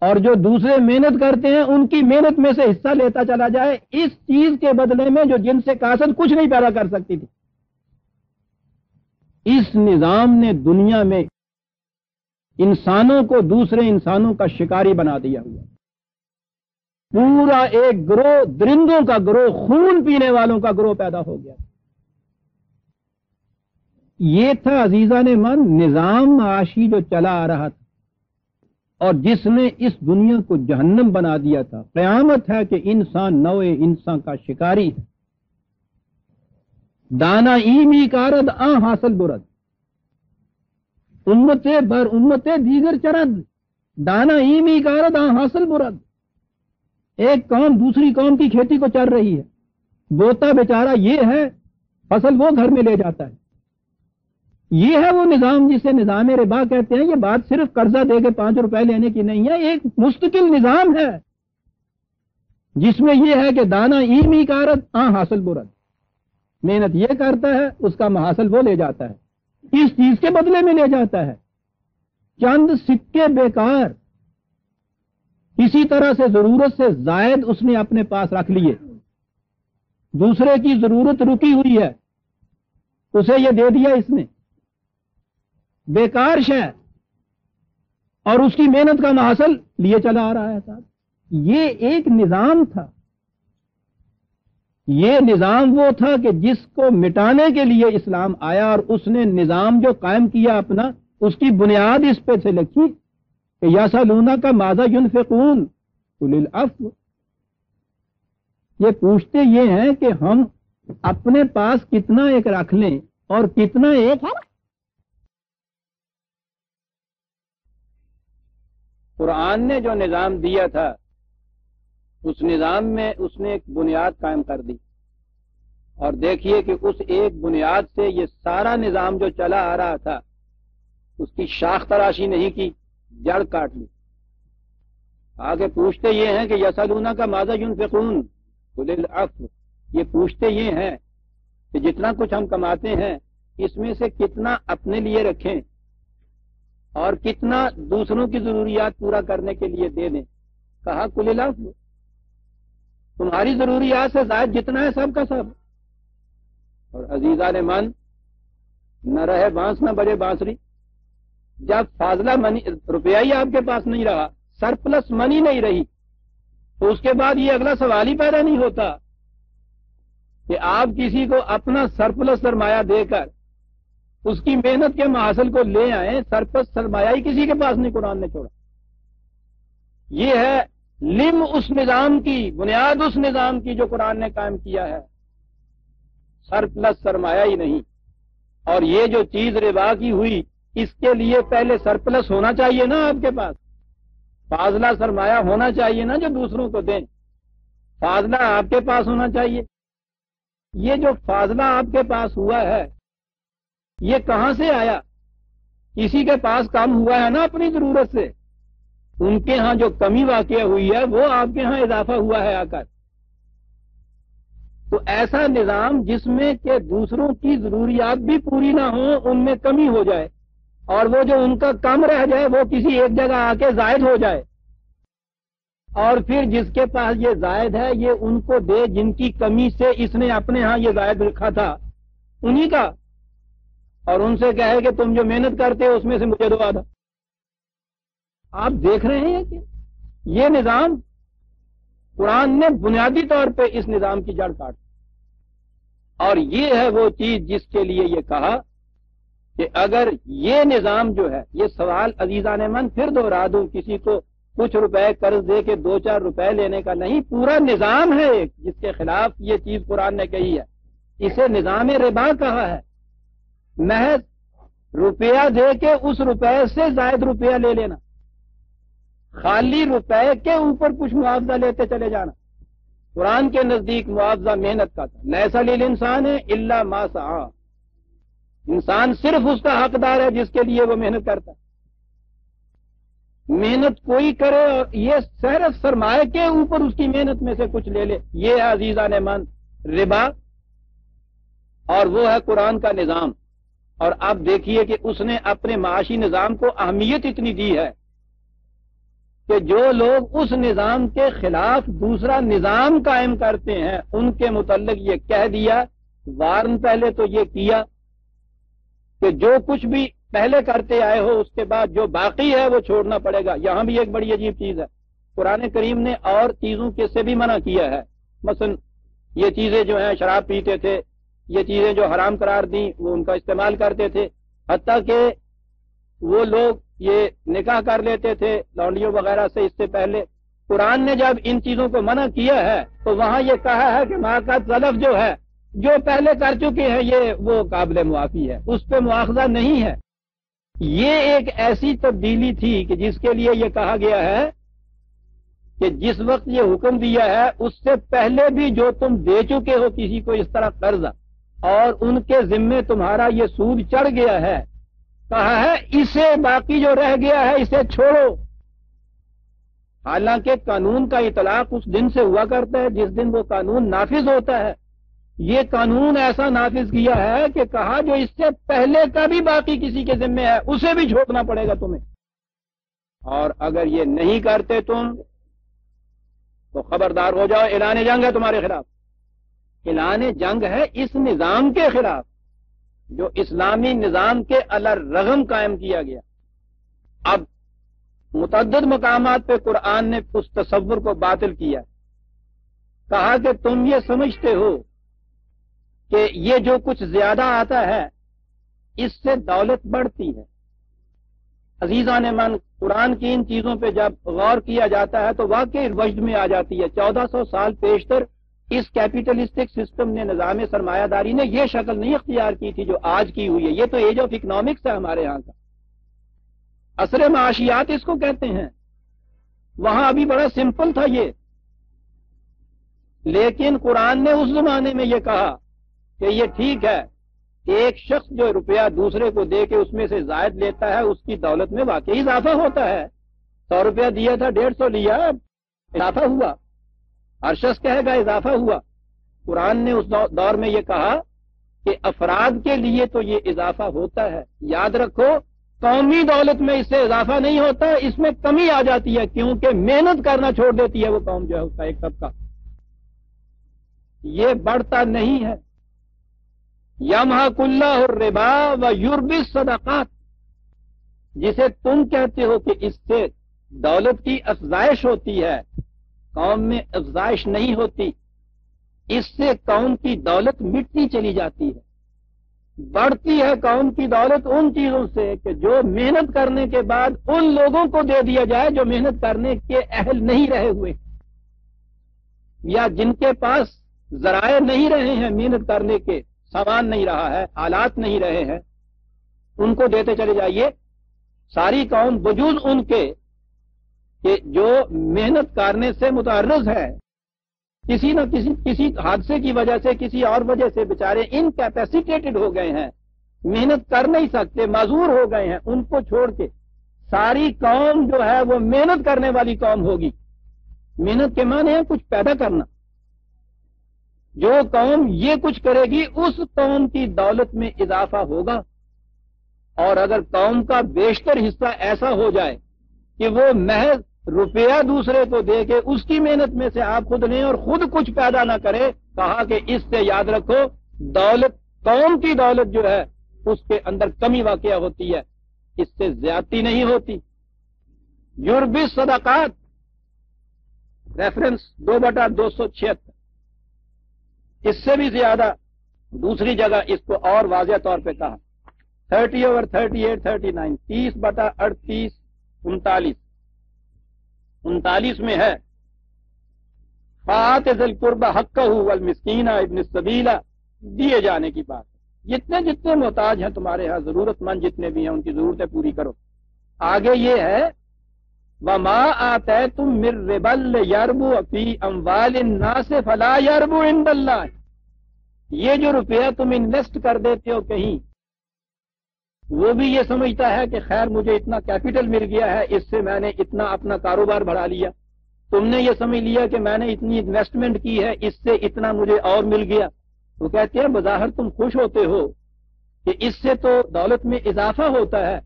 اور جو دوسرے محنت کرتے ہیں، ان کی محنت میں سے حصہ لیتا چلا جائے۔ اس چیز کے بدلے میں جو جن سے کاست کچھ نہیں پیدا کر سکتی تھی۔ اس نظام نے دنیا میں انسانوں کو دوسرے انسانوں کا شکاری بنا دیا ہوا۔ پورا ایک گروہ درندوں کا گروہ، خون پینے والوں کا گروہ پیدا ہو گیا۔ یہ تھا عزیزہ نے من، نظام معاشی جو چلا آ رہا تھا۔ اور جس نے اس دنیا کو جہنم بنا دیا تھا۔ قیامت ہے کہ انسان نوے انسان کا شکاری ہے۔ دانا ایمی کارد آ حاصل برد۔ امتے بر امتے دیگر چرد دانا ایمی کارد آ حاصل برد ایک قوم دوسری قوم کی کھیتی کو چل رہی ہے۔ بوتا بیچارہ یہ ہے، فصل وہ گھر میں لے جاتا ہے۔ یہ ہے وہ نظام جسے نظام ربا کہتے ہیں۔ یہ بات صرف قرضہ دے کے پانچ روپے لینے کی نہیں ہے، ایک مستقل نظام ہے۔ جس میں یہ ہے کہ دانا ایمی کارت آ حاصل برت محنت یہ کرتا ہے، اس کا محاصل وہ لے جاتا ہے۔ اس چیز کے بدلے میں لے جاتا ہے۔ چند سکے بیکار۔ اسی طرح سے ضرورت سے زائد اس نے اپنے پاس رکھ لیے۔ دوسرے کی ضرورت رکی ہوئی ہے۔ اسے یہ دے دیا اس نے۔ بیکار شہ اور اس کی محنت کا محاصل لیے چلا آ رہا ہے۔ صاحب یہ ایک نظام تھا۔ یہ نظام وہ تھا کہ جس کو مٹانے کے لیے اسلام آیا اور اس نے نظام جو قائم کیا اپنا، اس کی بنیاد اس پہ سے لکھی کہ یاسا لونا کا مادہ یون فکون یہ پوچھتے یہ ہیں کہ ہم اپنے پاس کتنا ایک رکھ لیں اور کتنا ایک قرآن نے جو نظام دیا تھا اس نظام میں اس نے ایک بنیاد قائم کر دی۔ اور دیکھیے کہ اس ایک بنیاد سے یہ سارا نظام جو چلا آ رہا تھا، اس کی شاخ تراشی نہیں کی، جڑ کاٹ لی۔ آگے پوچھتے یہ ہیں کہ یسلونا کا مادہ یون فکون یہ پوچھتے یہ ہیں کہ جتنا کچھ ہم کماتے ہیں، اس میں سے کتنا اپنے لیے رکھیں اور کتنا دوسروں کی ضروریات پورا کرنے کے لیے دے دیں۔ کہا کل تمہاری ضروریات سے زائد جتنا ہے سب کا سب۔ اور عزیزہ نے من، نہ رہے بانس، نہ بڑے بانسری۔ جب فاضلہ منی روپیہ ہی آپ کے پاس نہیں رہا، سرپلس منی نہیں رہی، تو اس کے بعد یہ اگلا سوال ہی پیدا نہیں ہوتا کہ آپ کسی کو اپنا سرپلس سرمایہ دے کر اس کی محنت کے محاصل کو لے آئے سرپس سرمایہ ہی کسی کے پاس نہیں، قرآن نے چھوڑا۔ یہ ہے لم اس نظام کی، بنیاد اس نظام کی جو قرآن نے قائم کیا ہے۔ سرپلس سرمایہ ہی نہیں۔ اور یہ جو چیز روا کی ہوئی، اس کے لیے پہلے سرپلس ہونا چاہیے نا آپ کے پاس۔ فاضلہ سرمایہ ہونا چاہیے نا جو دوسروں کو دیں۔ فاضلہ آپ کے پاس ہونا چاہیے۔ یہ جو فاضلہ آپ کے پاس ہوا ہے، یہ کہاں سے آیا؟ کسی کے پاس کام ہوا ہے نا اپنی ضرورت سے؟ ان کے ہاں جو کمی واقع ہوئی ہے، وہ آپ کے ہاں اضافہ ہوا ہے آ کر تو ایسا نظام جس میں کہ دوسروں کی ضروریات بھی پوری نہ ہوں، ان میں کمی ہو جائے اور وہ جو ان کا کم رہ جائے، وہ کسی ایک جگہ آ کے زائد ہو جائے۔ اور پھر جس کے پاس یہ زائد ہے، یہ ان کو دے جن کی کمی سے اس نے اپنے ہاں یہ زائد رکھا تھا، انہی کا۔ اور ان سے کہے کہ تم جو محنت کرتے ہو، اس میں سے مجھے دعا تھا آپ دیکھ رہے ہیں کہ یہ نظام قرآن نے بنیادی طور پہ اس نظام کی جڑ کاٹ اور یہ ہے وہ چیز جس کے لیے یہ کہا کہ اگر یہ نظام جو ہے، یہ سوال عزیزہ نے من، پھر دوہرا دوں، کسی کو کچھ روپے قرض دے کے دو چار روپے لینے کا نہیں، پورا نظام ہے ایک، جس کے خلاف یہ چیز قرآن نے کہی ہے۔ اسے نظام ربا کہا ہے۔ محض روپیہ دے کے اس روپے سے زائد روپیہ لے لینا۔ خالی روپے کے اوپر کچھ معاوضہ لیتے چلے جانا۔ قرآن کے نزدیک معاوضہ محنت کا تھا۔ نیسا لیل انسان ہے اللہ ماسا انسان صرف اس کا حقدار ہے جس کے لیے وہ محنت کرتا ہے۔ محنت کوئی کرے اور یہ صرف سرمایہ کے اوپر اس کی محنت میں سے کچھ لے لے۔ یہ ہے عزیزہ نے من ربا۔ اور وہ ہے قرآن کا نظام۔ اور اب دیکھیے کہ اس نے اپنے معاشی نظام کو اہمیت اتنی دی ہے۔ کہ جو لوگ اس نظام کے خلاف دوسرا نظام قائم کرتے ہیں، ان کے متعلق یہ کہہ دیا، وارن پہلے تو یہ کیا کہ جو کچھ بھی پہلے کرتے آئے ہو، اس کے بعد جو باقی ہے وہ چھوڑنا پڑے گا۔ یہاں بھی ایک بڑی عجیب چیز ہے۔ قرآن کریم نے اور چیزوں کے سے بھی منع کیا ہے۔ مثلا یہ چیزیں جو ہیں، شراب پیتے تھے، یہ چیزیں جو حرام قرار دیں، وہ ان کا استعمال کرتے تھے۔ حتیٰ کہ وہ لوگ یہ نکاح کر لیتے تھے لانڈیوں وغیرہ سے اس سے پہلے۔ قرآن نے جب ان چیزوں کو منع کیا ہے، تو وہاں یہ کہا ہے کہ ماں کا طلف جو ہے، جو پہلے کر چکے ہیں، یہ وہ قابل معافی ہے، اس پہ مواخذہ نہیں ہے۔ یہ ایک ایسی تبدیلی تھی کہ جس کے لیے یہ کہا گیا ہے کہ جس وقت یہ حکم دیا ہے، اس سے پہلے بھی جو تم دے چکے ہو کسی کو اس طرح قرض اور ان کے ذمے تمہارا یہ سود چڑھ گیا ہے۔ کہا ہے، اسے باقی جو رہ گیا ہے اسے چھوڑو۔ حالانکہ قانون کا اطلاق اس دن سے ہوا کرتا ہے، جس دن وہ قانون نافذ ہوتا ہے۔ یہ قانون ایسا نافذ کیا ہے کہ کہا جو اس سے پہلے کا بھی باقی کسی کے ذمے ہے، اسے بھی چھوڑنا پڑے گا تمہیں۔ اور اگر یہ نہیں کرتے تم، تو خبردار ہو جاؤ، اعلان جنگ ہے تمہارے خلاف۔ اعلان جنگ ہے اس نظام کے خلاف۔ جو اسلامی نظام کے الرغم قائم کیا گیا۔ اب متعدد مقامات پہ قرآن نے اس تصور کو باطل کیا۔ کہا کہ تم یہ سمجھتے ہو کہ یہ جو کچھ زیادہ آتا ہے، اس سے دولت بڑھتی ہے۔ عزیزہ نے من قرآن کی ان چیزوں پہ جب غور کیا جاتا ہے تو واقعی وجد میں آ جاتی ہے۔ چودہ سو سال پیشتر اس کیپیٹلسٹک سسٹم نے نظام سرمایہ داری نے یہ شکل نہیں اختیار کی تھی جو آج کی ہوئی ہے۔ یہ تو ایج آف اکنامکس ہے ہمارے ہاں کا۔ اثر معاشیات اس کو کہتے ہیں۔ وہاں ابھی بڑا سمپل تھا یہ۔ لیکن قرآن نے اس زمانے میں یہ کہا کہ یہ ٹھیک ہے، ایک شخص جو روپیہ دوسرے کو دے کے اس میں سے زائد لیتا ہے، اس کی دولت میں واقعی اضافہ ہوتا ہے۔ سو روپیہ دیا تھا، ڈیڑھ سو لیا اضافہ ہوا۔ ہر شخص کہے گا اضافہ ہوا۔ قرآن نے اس دور میں یہ کہا کہ افراد کے لیے تو یہ اضافہ ہوتا ہے۔ یاد رکھو، قومی دولت میں اس سے اضافہ نہیں ہوتا، اس میں کمی آ جاتی ہے کیونکہ محنت کرنا چھوڑ دیتی ہے وہ قوم جو ہے اس کا ایک طبقہ۔ یہ بڑھتا نہیں ہے۔ اللہ ربا و یورب صدقات جسے تم کہتے ہو کہ اس سے دولت کی افزائش ہوتی ہے قوم میں افزائش نہیں ہوتی، اس سے قوم کی دولت مٹتی چلی جاتی ہے۔ بڑھتی ہے قوم کی دولت ان چیزوں سے کہ جو محنت کرنے کے بعد ان لوگوں کو دے دیا جائے جو محنت کرنے کے اہل نہیں رہے ہوئے۔ یا جن کے پاس ذرائع نہیں رہے ہیں، محنت کرنے کے سامان نہیں رہا ہے آلات نہیں رہے ہیں، ان کو دیتے چلے جائیے۔ ساری قوم وجود ان کے کہ جو محنت کرنے سے متعرض ہے، کسی نہ کسی کسی حادثے کی وجہ سے، کسی اور وجہ سے بےچارے انکیپیسیٹیڈ ہو گئے ہیں، محنت کر نہیں سکتے، معذور ہو گئے ہیں، ان کو چھوڑ کے۔ ساری قوم جو ہے وہ محنت کرنے والی قوم ہوگی۔ محنت کے معنی ہے کچھ پیدا کرنا۔ جو قوم یہ کچھ کرے گی، اس قوم کی دولت میں اضافہ ہوگا۔ اور اگر قوم کا بیشتر حصہ ایسا ہو جائے کہ وہ محض روپیہ دوسرے کو دے کے اس کی محنت میں سے آپ خود لیں اور خود کچھ پیدا نہ کرے، کہا کہ اس سے یاد رکھو، دولت، قوم کی دولت جو ہے، اس کے اندر کمی واقع ہوتی ہے۔ اس سے زیادتی نہیں ہوتی۔ یوربی صدقات۔ ریفرنس دو بٹا دو سو چھتر اس سے بھی زیادہ۔ دوسری جگہ اس کو اور واضح طور پہ کہا۔ Thirty over thirty eight thirty nine. تیس بٹا اڑتیس۔ انتالیس۔ انتالیس میں ہے۔ فات قربہ حق مسکینہ ابن سبیلا دیے جانے کی بات جتنے جتنے محتاج ہیں تمہارے ہاں ضرورت مند جتنے بھی ہیں، ان کی ضرورتیں پوری کرو۔ آگے یہ ہے، وما آتے تم مر ربل یاربو فی اموال الناس فلا یاربو عند اللہ یہ جو روپیہ تم انویسٹ کر دیتے ہو کہیں وہ بھی یہ سمجھتا ہے کہ خیر مجھے اتنا کیپٹل مل گیا ہے، اس سے میں نے اتنا اپنا کاروبار بڑھا لیا۔ تم نے یہ سمجھ لیا کہ میں نے اتنی انویسٹمنٹ کی ہے، اس سے اتنا مجھے اور مل گیا۔ وہ کہتے ہیں، بظاہر تم خوش ہوتے ہو کہ اس سے تو دولت میں اضافہ ہوتا ہے۔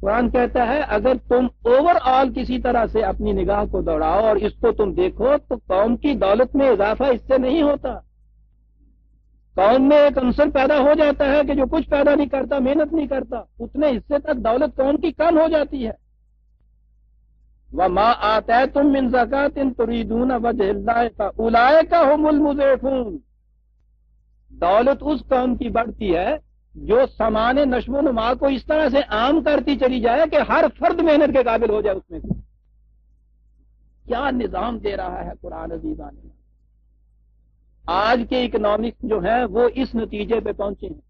قرآن کہتا ہے، اگر تم اوور آل کسی طرح سے اپنی نگاہ کو دوڑاؤ اور اس کو تم دیکھو، تو قوم کی دولت میں اضافہ اس سے نہیں ہوتا۔ قوم میں ایک عنصر پیدا ہو جاتا ہے کہ جو کچھ پیدا نہیں کرتا، محنت نہیں کرتا، اتنے حصے تک دولت قوم کی کم ہو جاتی ہے؟ وہ ماں آتا ہے تم منزکات ان تریدون وجہ کا دولت اس قوم کی بڑھتی ہے جو سامان نشو و نما کو اس طرح سے عام کرتی چلی جائے کہ ہر فرد محنت کے قابل ہو جائے اس میں۔ کیا نظام دے رہا ہے قرآن عزیزہ نے آج کے اکنامکس جو ہیں وہ اس نتیجے پہ پہنچے ہیں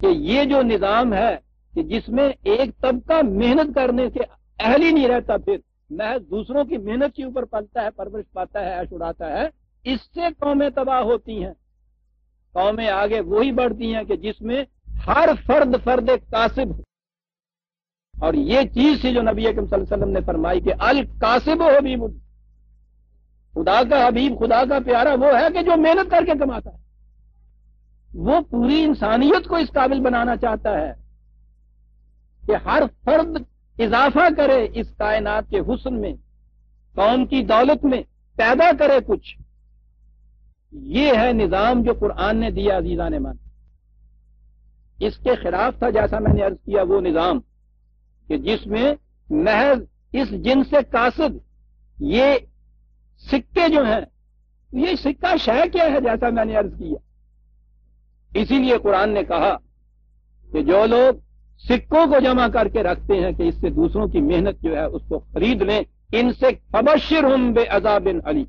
کہ یہ جو نظام ہے کہ جس میں ایک طبقہ محنت کرنے سے اہل ہی نہیں رہتا، پھر محض دوسروں کی محنت کے اوپر پلتا ہے، پرورش پاتا ہے اڑاتا ہے، اس سے قومیں تباہ ہوتی ہیں۔ قومیں آگے وہی بڑھتی ہیں کہ جس میں ہر فرد فرد کاسب ہو۔ اور یہ چیز تھی جو نبی اکم صلی اللہ علیہ وسلم نے فرمائی کہ القاسب ہو بھی مجھے خدا کا حبیب، خدا کا پیارا وہ ہے کہ جو محنت کر کے کماتا ہے۔ وہ پوری انسانیت کو اس قابل بنانا چاہتا ہے کہ ہر فرد اضافہ کرے اس کائنات کے حسن میں، قوم کی دولت میں، پیدا کرے کچھ۔ یہ ہے نظام جو قرآن نے دیا عزیزہ نے مان اس کے خلاف تھا جیسا میں نے عرض کیا وہ نظام کہ جس میں محض اس جن سے قاصد یہ سکے جو ہیں، یہ سکہ شہ کیا ہے جیسا میں نے عرض کیا۔ اسی لیے قرآن نے کہا کہ جو لوگ سکوں کو جمع کر کے رکھتے ہیں کہ اس سے دوسروں کی محنت جو ہے اس کو خرید لیں، ان سے فبشر ہوں بے عذاب علی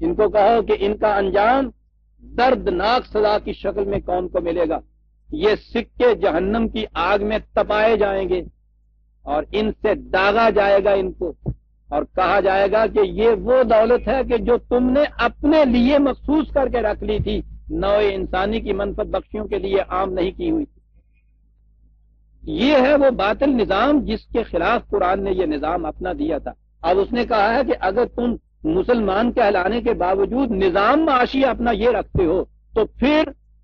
ان کو کہو کہ ان کا انجام دردناک سزا کی شکل میں کون کو ملے گا۔ یہ سکے جہنم کی آگ میں تپائے جائیں گے اور ان سے داغا جائے گا ان کو۔ اور کہا جائے گا کہ یہ وہ دولت ہے کہ جو تم نے اپنے لیے مخصوص کر کے رکھ لی تھی۔ نو انسانی کی منفت بخشیوں کے لیے عام نہیں کی ہوئی تھی۔ یہ ہے وہ باطل نظام جس کے خلاف قرآن نے یہ نظام اپنا دیا تھا۔ اب اس نے کہا ہے کہ اگر تم مسلمان کہلانے کے باوجود نظام معاشی اپنا یہ رکھتے ہو، تو پھر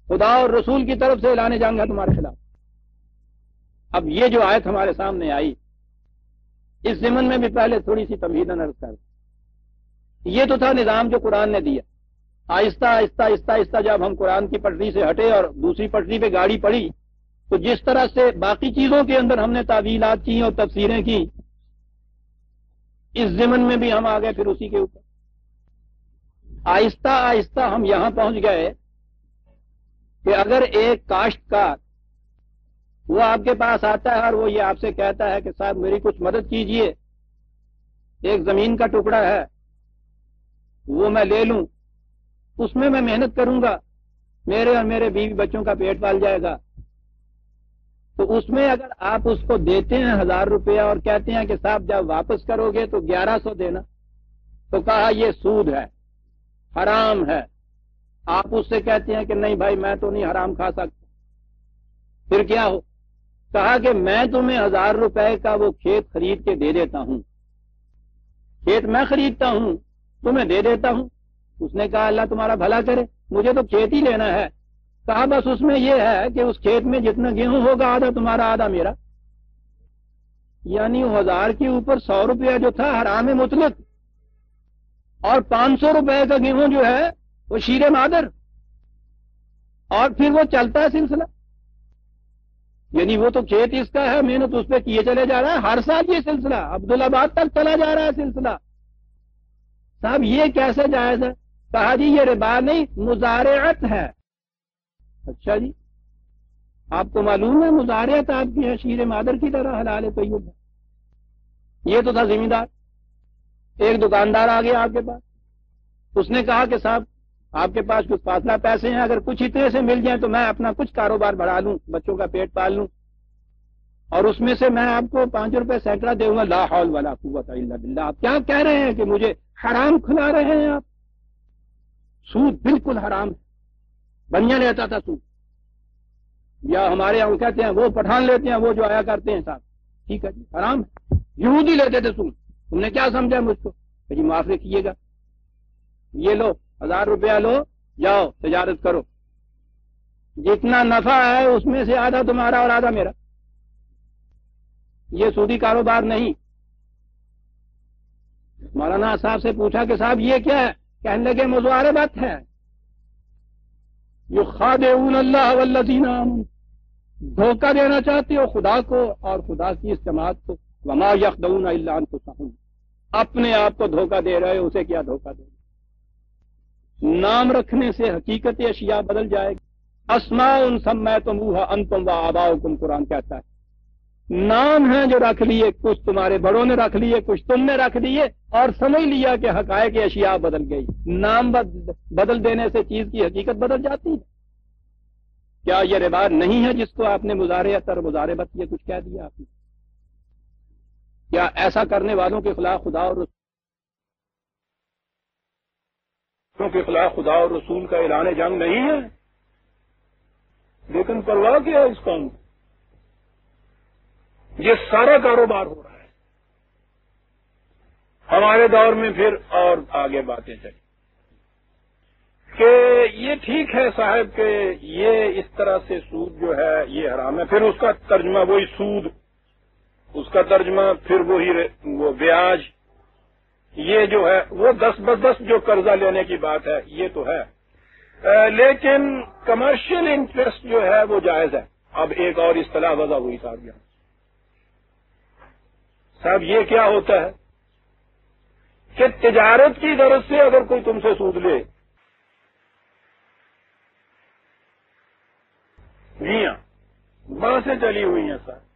خدا اور رسول کی طرف سے لانے جائیں گا تمہارے خلاف۔ اب یہ جو آیت ہمارے سامنے آئی اس زمن میں بھی پہلے تھوڑی سی تمہید نرد کر۔ یہ تو تھا نظام جو قرآن نے دیا۔ آہستہ آہستہ آہستہ آہستہ جب ہم قرآن کی پٹری سے ہٹے اور دوسری پٹری پہ گاڑی پڑی، تو جس طرح سے باقی چیزوں کے اندر ہم نے تعویلات کی اور تفسیریں کی، اس زمن میں بھی ہم آ گئے پھر اسی کے اوپر۔ آہستہ آہستہ ہم یہاں پہنچ گئے کہ اگر ایک کاشتکار وہ آپ کے پاس آتا ہے اور وہ یہ آپ سے کہتا ہے کہ صاحب میری کچھ مدد کیجیے۔ ایک زمین کا ٹکڑا ہے، وہ میں لے لوں، اس میں میں محنت کروں گا، میرے اور میرے بیوی بچوں کا پیٹ پال جائے گا۔ تو اس میں اگر آپ اس کو دیتے ہیں ہزار روپیہ اور کہتے ہیں کہ صاحب جب واپس کرو گے تو گیارہ سو دینا۔ تو کہا یہ سود ہے، حرام ہے۔ آپ اس سے کہتے ہیں کہ نہیں بھائی میں تو نہیں حرام کھا سکتا۔ پھر کیا ہو؟ کہا کہ میں تمہیں ہزار روپے کا وہ کھیت خرید کے دے دیتا ہوں۔ کھیت میں خریدتا ہوں، تمہیں دے دیتا ہوں۔ اس نے کہا، اللہ تمہارا بھلا کرے، مجھے تو کھیت ہی لینا ہے۔ کہا، بس اس میں یہ ہے کہ اس کھیت میں جتنا گیہوں ہوگا، آدھا تمہارا، آدھا میرا۔ یعنی ہزار کے اوپر سو روپیہ جو تھا، حرام مطلق۔ اور پانچ سو روپئے کا گیہوں جو ہے، وہ شیر مادر۔ اور پھر وہ چلتا ہے سلسلہ۔ یعنی وہ تو کھیت اس کا ہے، محنت اس پہ کیے چلے جا رہا ہے۔ ہر سال یہ سلسلہ، عبدالآباد تک چلا جا رہا ہے سلسلہ۔ صاحب، یہ کیسے جائز ہے؟ کہا جی یہ ربا نہیں، مزارعت ہے۔ اچھا جی آپ کو معلوم ہے مزارعت آپ کی ہے، شیر مادر کی طرح حلال طیب ہے۔ یہ تو تھا ذمہ دار ایک دکاندار آ گیا آپ کے پاس۔ اس نے کہا کہ صاحب آپ کے پاس کچھ فاصلہ پیسے ہیں، اگر کچھ اتنے سے مل جائیں تو میں اپنا کچھ کاروبار بڑھا لوں، بچوں کا پیٹ پال لوں۔ اور اس میں سے میں آپ کو پانچ روپے سینکڑا دوں گا، لا حول والا قوت الا باللہ۔ آپ کیا کہہ رہے ہیں کہ مجھے حرام کھلا رہے ہیں آپ؟ سود بالکل حرام ہے۔ بنیا لیتا تھا سود۔ یا ہمارے یہاں کہتے ہیں، وہ پٹھان لیتے ہیں، وہ جو آیا کرتے ہیں صاحب۔ ٹھیک ہے جی حرام ہے۔ یہودی لیتے تھے سود۔ تم نے کیا سمجھا مجھ کو؟ جی معاف کیجیے گا۔ یہ لو۔ ہزار روپیہ لو، جاؤ، تجارت کرو۔ جتنا نفع ہے، اس میں سے آدھا تمہارا اور آدھا میرا۔ یہ سودی کاروبار نہیں۔ مولانا صاحب سے پوچھا کہ صاحب، یہ کیا ہے؟ کہنے لگے، مزوار بات ہے۔ یہ خاد اللہ والذین دھوکہ دینا چاہتے ہو خدا کو اور خدا کی اس جماعت کو۔ وما یخدون اللہ اپنے آپ کو دھوکہ دے رہے اسے کیا دھوکہ دے نام رکھنے سے حقیقت اشیاء بدل جائے گی۔ اسما ان سب میں تم انتم و آبا کم قرآن کہتا ہے۔ نام ہیں جو رکھ لیے، کچھ تمہارے بڑوں نے رکھ لیے، کچھ تم نے رکھ لیے اور سمجھ لیا کہ حقائق اشیاء بدل گئی نام بدل دینے سے چیز کی حقیقت بدل جاتی ہے۔ کیا یہ رواج نہیں ہے جس کو آپ نے مظاہرے تر مظاہرے بت یہ کچھ کہہ دیا آپ نے۔ کیا ایسا کرنے والوں کے خلاف خدا اور کے خلاف خدا اور رسول کا اعلان جنگ نہیں ہے۔ لیکن پرواہ کیا اس قوم یہ سارا کاروبار ہو رہا ہے۔ ہمارے دور میں پھر اور آگے باتیں چلی کہ یہ ٹھیک ہے صاحب کہ یہ اس طرح سے سود جو ہے، یہ حرام ہے۔ پھر اس کا ترجمہ وہی سود، اس کا ترجمہ پھر وہی وہ بیاج۔ یہ جو ہے، وہ دس بدس جو قرضہ لینے کی بات ہے، یہ تو ہے۔ لیکن کمرشل انٹرسٹ جو ہے، وہ جائز ہے۔ اب ایک اور اصطلاح وضع ہوئی صاحب یہاں۔ صاحب، یہ کیا ہوتا ہے؟ کہ تجارت کی غرض سے اگر کوئی تم سے سود لے، میاں بڑھ سے چلی ہوئی ہیں سر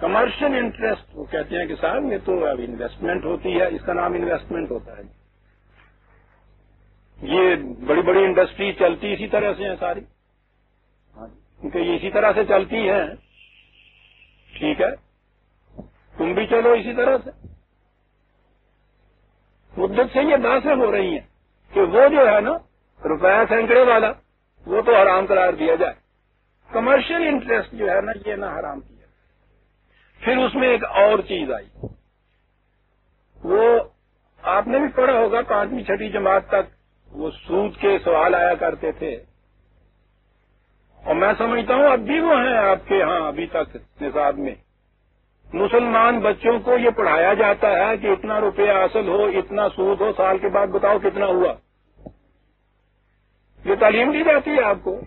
کمرشل انٹرسٹ وہ کہتے ہیں کہ صاحب یہ تو اب انویسٹمنٹ ہوتی ہے، اس کا نام انویسٹمنٹ ہوتا ہے۔ یہ بڑی بڑی انڈسٹری چلتی اسی طرح سے ہیں ساری۔ کیونکہ یہ اسی طرح سے چلتی ہیں۔ ٹھیک ہے۔ تم بھی چلو اسی طرح سے۔ مدت سے یہ باتیں ہو رہی ہیں کہ وہ جو ہے نا، روپیہ سینکڑے والا، وہ تو حرام قرار دیا جائے۔ کمرشل انٹرسٹ جو ہے نا، یہ نہ حرام کیا پھر اس میں ایک اور چیز آئی۔ وہ آپ نے بھی پڑھا ہوگا، پانچویں چھٹی جماعت تک وہ سود کے سوال آیا کرتے تھے۔ اور میں سمجھتا ہوں اب بھی وہ ہیں آپ کے ہاں ابھی تک نصاب میں۔ مسلمان بچوں کو یہ پڑھایا جاتا ہے کہ اتنا روپیہ حاصل ہو، اتنا سود ہو، سال کے بعد بتاؤ کتنا ہوا۔ یہ تعلیم دی جاتی ہے آپ کو۔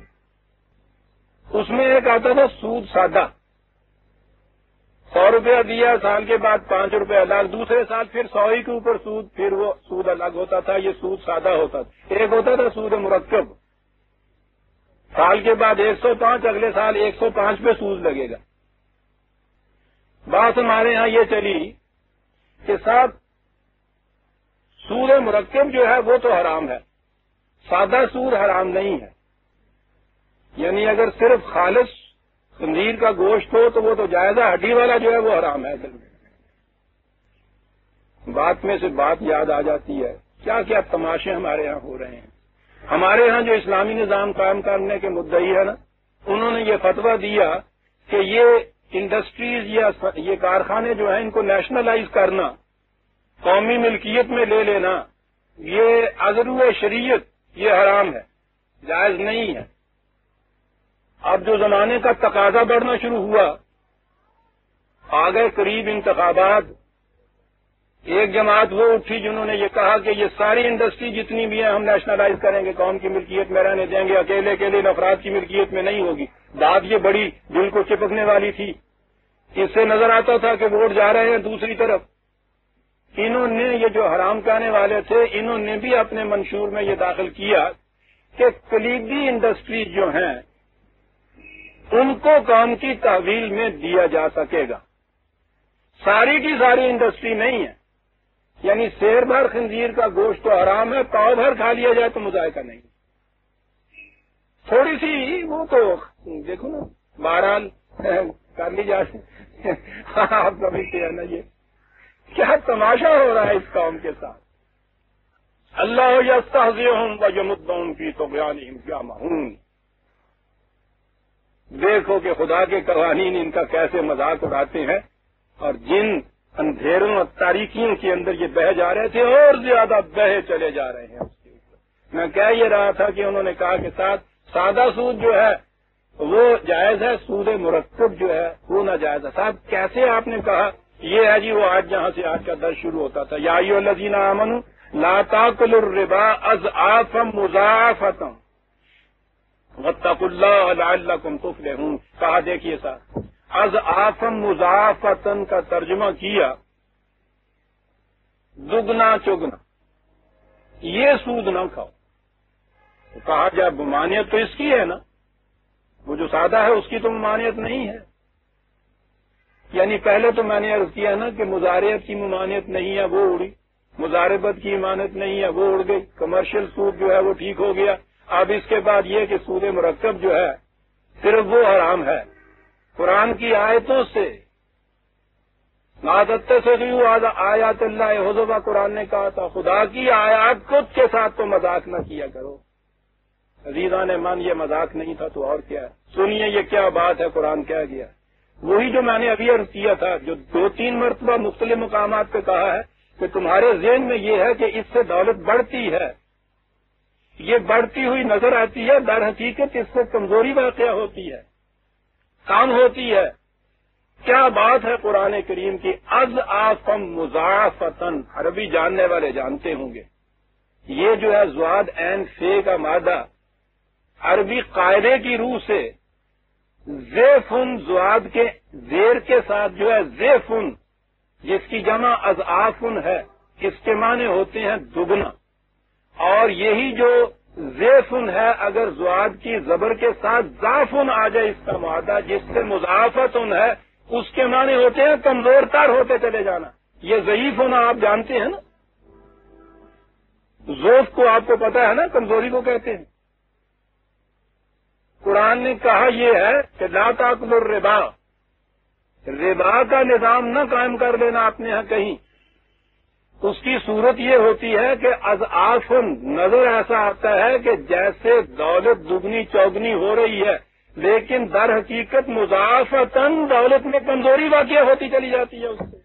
اس میں ایک آتا تھا سود سادہ۔ سو روپیہ دیا سال کے بعد پانچ روپے الگ دوسرے سال پھر سو ہی کے اوپر سود، پھر وہ سود الگ ہوتا تھا، یہ سود سادہ ہوتا تھا۔ ایک ہوتا تھا سود مرکب۔ سال کے بعد ایک سو پانچ، اگلے سال ایک سو پانچ پہ سود لگے گا۔ بات ہمارے ہاں یہ چلی کہ صاحب سود مرکب جو ہے وہ تو حرام ہے۔ سادہ سور حرام نہیں ہے۔ یعنی اگر صرف خالص خنزیر کا گوشت ہو تو وہ تو جائزہ ہڈی والا جو ہے وہ حرام ہے بات میں سے بات یاد آ جاتی ہے۔ کیا کیا تماشے ہمارے ہاں ہو رہے ہیں۔ ہمارے ہاں جو اسلامی نظام قائم کرنے کے مدعی ہے نا، انہوں نے یہ فتویٰ دیا کہ یہ انڈسٹریز یا یہ کارخانے جو ہیں ان کو نیشنلائز کرنا، قومی ملکیت میں لے لینا، یہ ازرو شریعت یہ حرام ہے، جائز نہیں ہے۔ اب جو زمانے کا تقاضا بڑھنا شروع ہوا آگے قریب انتخابات۔ ایک جماعت وہ اٹھی جنہوں نے یہ کہا کہ یہ ساری انڈسٹری جتنی بھی ہیں، ہم نیشنلائز کریں گے، قوم کی ملکیت میں رہنے دیں گے، اکیلے اکیلے افراد کی ملکیت میں نہیں ہوگی۔ بات یہ بڑی دل کو چپکنے والی تھی۔ اس سے نظر آتا تھا کہ ووٹ جا رہے ہیں دوسری طرف۔ انہوں نے یہ جو حرام کہنے والے تھے، انہوں نے بھی اپنے منشور میں یہ داخل کیا کہ کلیدی انڈسٹری جو ہیں ان کو کام کی تحویل میں دیا جا سکے گا۔ ساری کی ساری انڈسٹری نہیں ہے۔ یعنی شیر بھر خنزیر کا گوشت تو حرام ہے، پاؤ بھر کھا لیا جائے تو مذائقہ نہیں۔ تھوڑی سی وہ تو دیکھو نا، بہرحال کر لی جائے۔ آپ کا بھی کیا نا یہ۔ کیا تماشا ہو رہا ہے اس قوم کے ساتھ؟ اللہ ہوں بجمدوں کی تو بیان کیا ہوں دیکھو کہ خدا کے قوانین ان کا کیسے مذاق اڑاتے ہیں اور جن اندھیروں اور تاریخیوں کے اندر یہ بہ جا رہے تھے، اور زیادہ بہے چلے جا رہے ہیں اس کے اوپر۔ میں کہہ یہ رہا تھا کہ انہوں نے کہا کہ ساتھ سادہ سود جو ہے، وہ جائز ہے، سود مرکب جو ہے، وہ ناجائز ہے۔ صاحب، کیسے آپ نے کہا؟ یہ ہے جی وہ آج جہاں سے آج کا درد شروع ہوتا تھا۔ یا الذین امن لاتا کل الربا از آفم مضافتم وطق اللہ اللہ کم تفلحون۔ کہا، دیکھیے صاحب از آفم مضافتن کا ترجمہ کیا۔ دگنا چگنا، یہ سود نہ کھاؤ۔ تو کہا جائے ممانعت تو اس کی ہے نا؟ وہ جو سادہ ہے، اس کی تو ممانعت نہیں ہے۔ یعنی پہلے تو میں نے عرض کیا نا کہ مزارت کی ممانعت نہیں ہے، وہ اڑی۔ مزاربت کی امانت نہیں ہے، وہ اڑ گئی۔ کمرشل سود جو ہے، وہ ٹھیک ہو گیا۔ اب اس کے بعد یہ کہ سود مرکب جو ہے صرف وہ حرام ہے۔ قرآن کی آیتوں سے نادت سے بھی آیات اللہ حضبہ قرآن نے کہا تھا، خدا کی آیات خود کے ساتھ تو مذاق نہ کیا کرو۔ عزیزہ نے من، یہ مذاق نہیں تھا تو اور کیا۔ ہے سنیے یہ کیا بات ہے، قرآن کیا گیا۔ وہی جو میں نے ابھی عرض کیا تھا، جو دو تین مرتبہ مختلف مقامات پہ کہا ہے کہ تمہارے ذہن میں یہ ہے کہ اس سے دولت بڑھتی ہے۔ یہ بڑھتی ہوئی نظر آتی ہے، در حقیقت اس سے کمزوری واقع ہوتی ہے، کام ہوتی ہے۔ کیا بات ہے قرآن کریم کی؟ از آفم مضافتن عربی جاننے والے جانتے ہوں گے۔ یہ جو ہے زواد این فے کا مادہ عربی قاعدے کی روح سے۔ زیفن زواد کے زیر کے ساتھ جو ہے زیفن، جس کی جمع ازآفن ہے، اس کے معنی ہوتے ہیں دگنا۔ اور یہی جو زیفن ہے، اگر زواد کی زبر کے ساتھ زافن آ جائے اس کا معاہدہ، جس سے مضافت ان ہے، اس کے معنی ہوتے ہیں کمزور تر ہوتے چلے جانا۔ یہ ضعیف ہونا آپ جانتے ہیں نا؟ زوف کو آپ کو پتا ہے نا، کمزوری کو کہتے ہیں۔ قرآن نے کہا یہ ہے کہ لا تاکل الربا۔ ربا کا نظام نہ قائم کر لینا اپنے یہاں کہیں۔ اس کی صورت یہ ہوتی ہے کہ از آفن نظر ایسا آتا ہے کہ جیسے دولت دگنی چوگنی ہو رہی ہے، لیکن در حقیقت مضافتن دولت میں کمزوری واقع ہوتی چلی جاتی ہے اس سے۔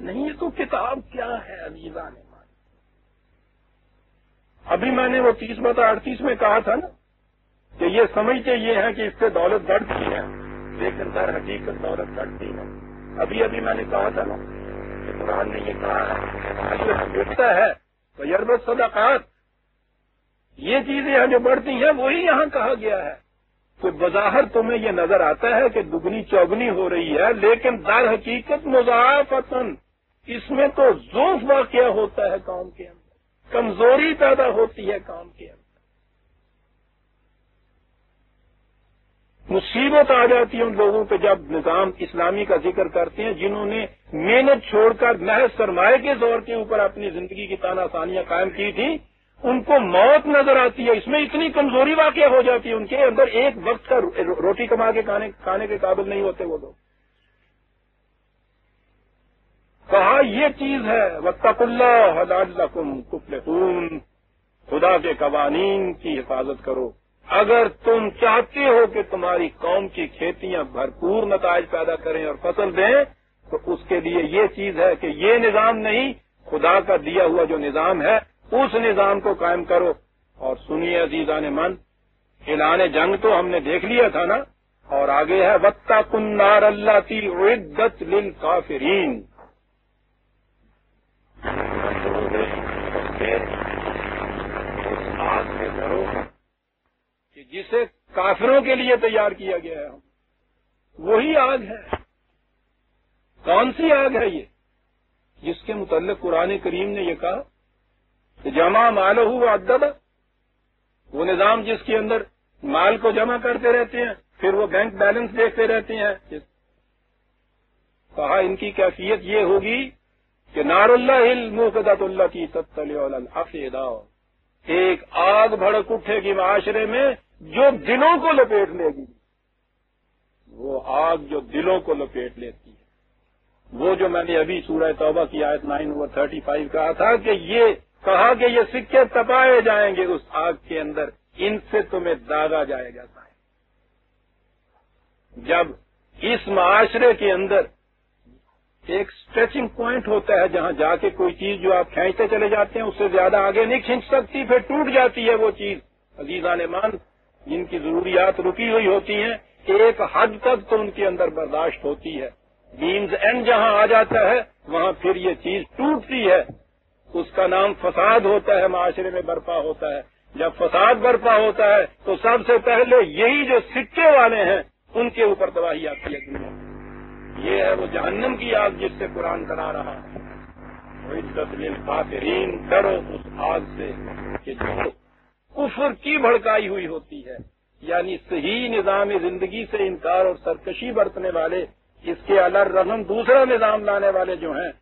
نہیں تو کتاب کیا ہے عزیزہ نے ابھی میں نے وہ تیس بتا اڑتیس میں کہا تھا نا کہ یہ سمجھتے یہ ہے کہ اس سے دولت بڑھتی ہے، لیکن در حقیقت دولت بڑھتی ہے۔ ابھی ابھی میں نے کہا تھا نا کہ قرآن نے یہ کہا ہے تو صدقات یہ چیزیں ہیں جو بڑھتی ہیں، وہی یہاں کہا گیا ہے۔ تو بظاہر تمہیں یہ نظر آتا ہے کہ دگنی چوگنی ہو رہی ہے، لیکن در حقیقت مضافن اس میں تو زوف واقعہ ہوتا ہے قوم کے اندر۔ کمزوری پیدا ہوتی ہے کام کے اندر۔ مصیبت آ جاتی ہے ان لوگوں پہ جب نظام اسلامی کا ذکر کرتے ہیں، جنہوں نے محنت چھوڑ کر محض سرمایہ کے زور کے اوپر اپنی زندگی کی تانا آسانیاں قائم کی تھی ان کو موت نظر آتی ہے، اس میں اتنی کمزوری واقع ہو جاتی ہے ان کے اندر ایک وقت کا روٹی کما کے کھانے کے قابل نہیں ہوتے وہ لوگ۔ کہا، یہ چیز ہے وطق اللہ حلالکم خدا کے قوانین کی حفاظت کرو۔ اگر تم چاہتے ہو کہ تمہاری قوم کی کھیتیاں بھرپور نتائج پیدا کریں اور فصل دیں، تو اس کے لیے یہ چیز ہے کہ یہ نظام نہیں، خدا کا دیا ہوا جو نظام ہے، اس نظام کو قائم کرو۔ اور سنیے عزیزان من، اعلان جنگ تو ہم نے دیکھ لیا تھا نا؟ اور آگے ہے وطا کنار اللہ تی عدت للکافرین کہ جسے کافروں کے لیے تیار کیا گیا ہے۔ وہی آگ ہے۔ کون سی آگ ہے یہ؟ جس کے متعلق قرآن کریم نے یہ کہا کہ جمع مال ہوا عدد، وہ نظام جس کے اندر مال کو جمع کرتے رہتے ہیں، پھر وہ بینک بیلنس دیکھتے رہتے ہیں۔ کہا ان کی کیفیت یہ ہوگی کہ نار اللہ مقدت اللہ کی تفیدا ایک آگ بھڑک اٹھے گی معاشرے میں جو دلوں کو لپیٹ لے گی، وہ آگ جو دلوں کو لپیٹ لیتی ہے۔ وہ جو میں نے ابھی سورہ توبہ کی آیت نائن اوور تھرٹی فائیو کہا تھا کہ یہ کہا کہ یہ سکے تپائے جائیں گے اس آگ کے اندر، ان سے تمہیں داغا جائے گا جب اس معاشرے کے اندر ایک اسٹریچنگ پوائنٹ ہوتا ہے جہاں جا کے کوئی چیز جو آپ کھینچتے چلے جاتے ہیں، اس سے زیادہ آگے نہیں کھینچ سکتی، پھر ٹوٹ جاتی ہے وہ چیز۔ عزیزان مان جن کی ضروریات رکی ہوئی ہوتی ہیں، ایک حد تک تو ان کے اندر برداشت ہوتی ہے۔ بیمز اینڈ جہاں آ جاتا ہے، وہاں پھر یہ چیز ٹوٹتی ہے۔ اس کا نام فساد ہوتا ہے، معاشرے میں برپا ہوتا ہے۔ جب فساد برپا ہوتا ہے، تو سب سے پہلے یہی جو سکے والے ہیں، ان کے اوپر تباہی آتی ہے۔ دنیا یہ ہے وہ جہنم کی آگ جس سے قرآن کرا رہا ہے۔ فاترین ڈرو اس آگ سے کہ جو کفر کی بھڑکائی ہوئی ہوتی ہے۔ یعنی صحیح نظام زندگی سے انکار اور سرکشی برتنے والے، اس کے الر رغم دوسرا نظام لانے والے جو ہیں،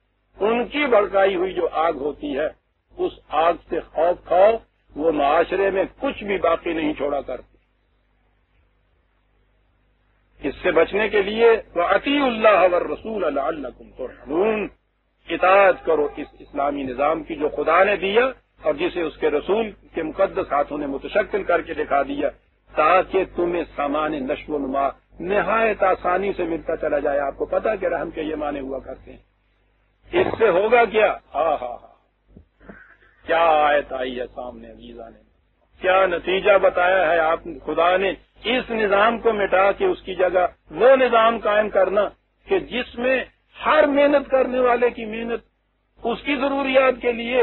ان کی بھڑکائی ہوئی جو آگ ہوتی ہے، اس آگ سے خوف کھاؤ، وہ معاشرے میں کچھ بھی باقی نہیں چھوڑا کرتے اس سے بچنے کے لیے وہ عطی اللہ رسول اللہ ترحمون۔ اطاعت کرو اس اسلامی نظام کی جو خدا نے دیا اور جسے اس کے رسول کے مقدس ہاتھوں نے متشکل کر کے دکھا دیا، تاکہ تمہیں سامان نشو و نما نہایت آسانی سے ملتا چلا جائے۔ آپ کو پتا کہ رحم کے یہ معنی ہوا کرتے ہیں۔ اس سے ہوگا کیا؟ ہاں ہاں ہاں کیا آیت آئی ہے سامنے ویزا نے؟ کیا نتیجہ بتایا ہے آپ خدا نے؟ اس نظام کو مٹا کے اس کی جگہ وہ نظام قائم کرنا کہ جس میں ہر محنت کرنے والے کی محنت، اس کی ضروریات کے لیے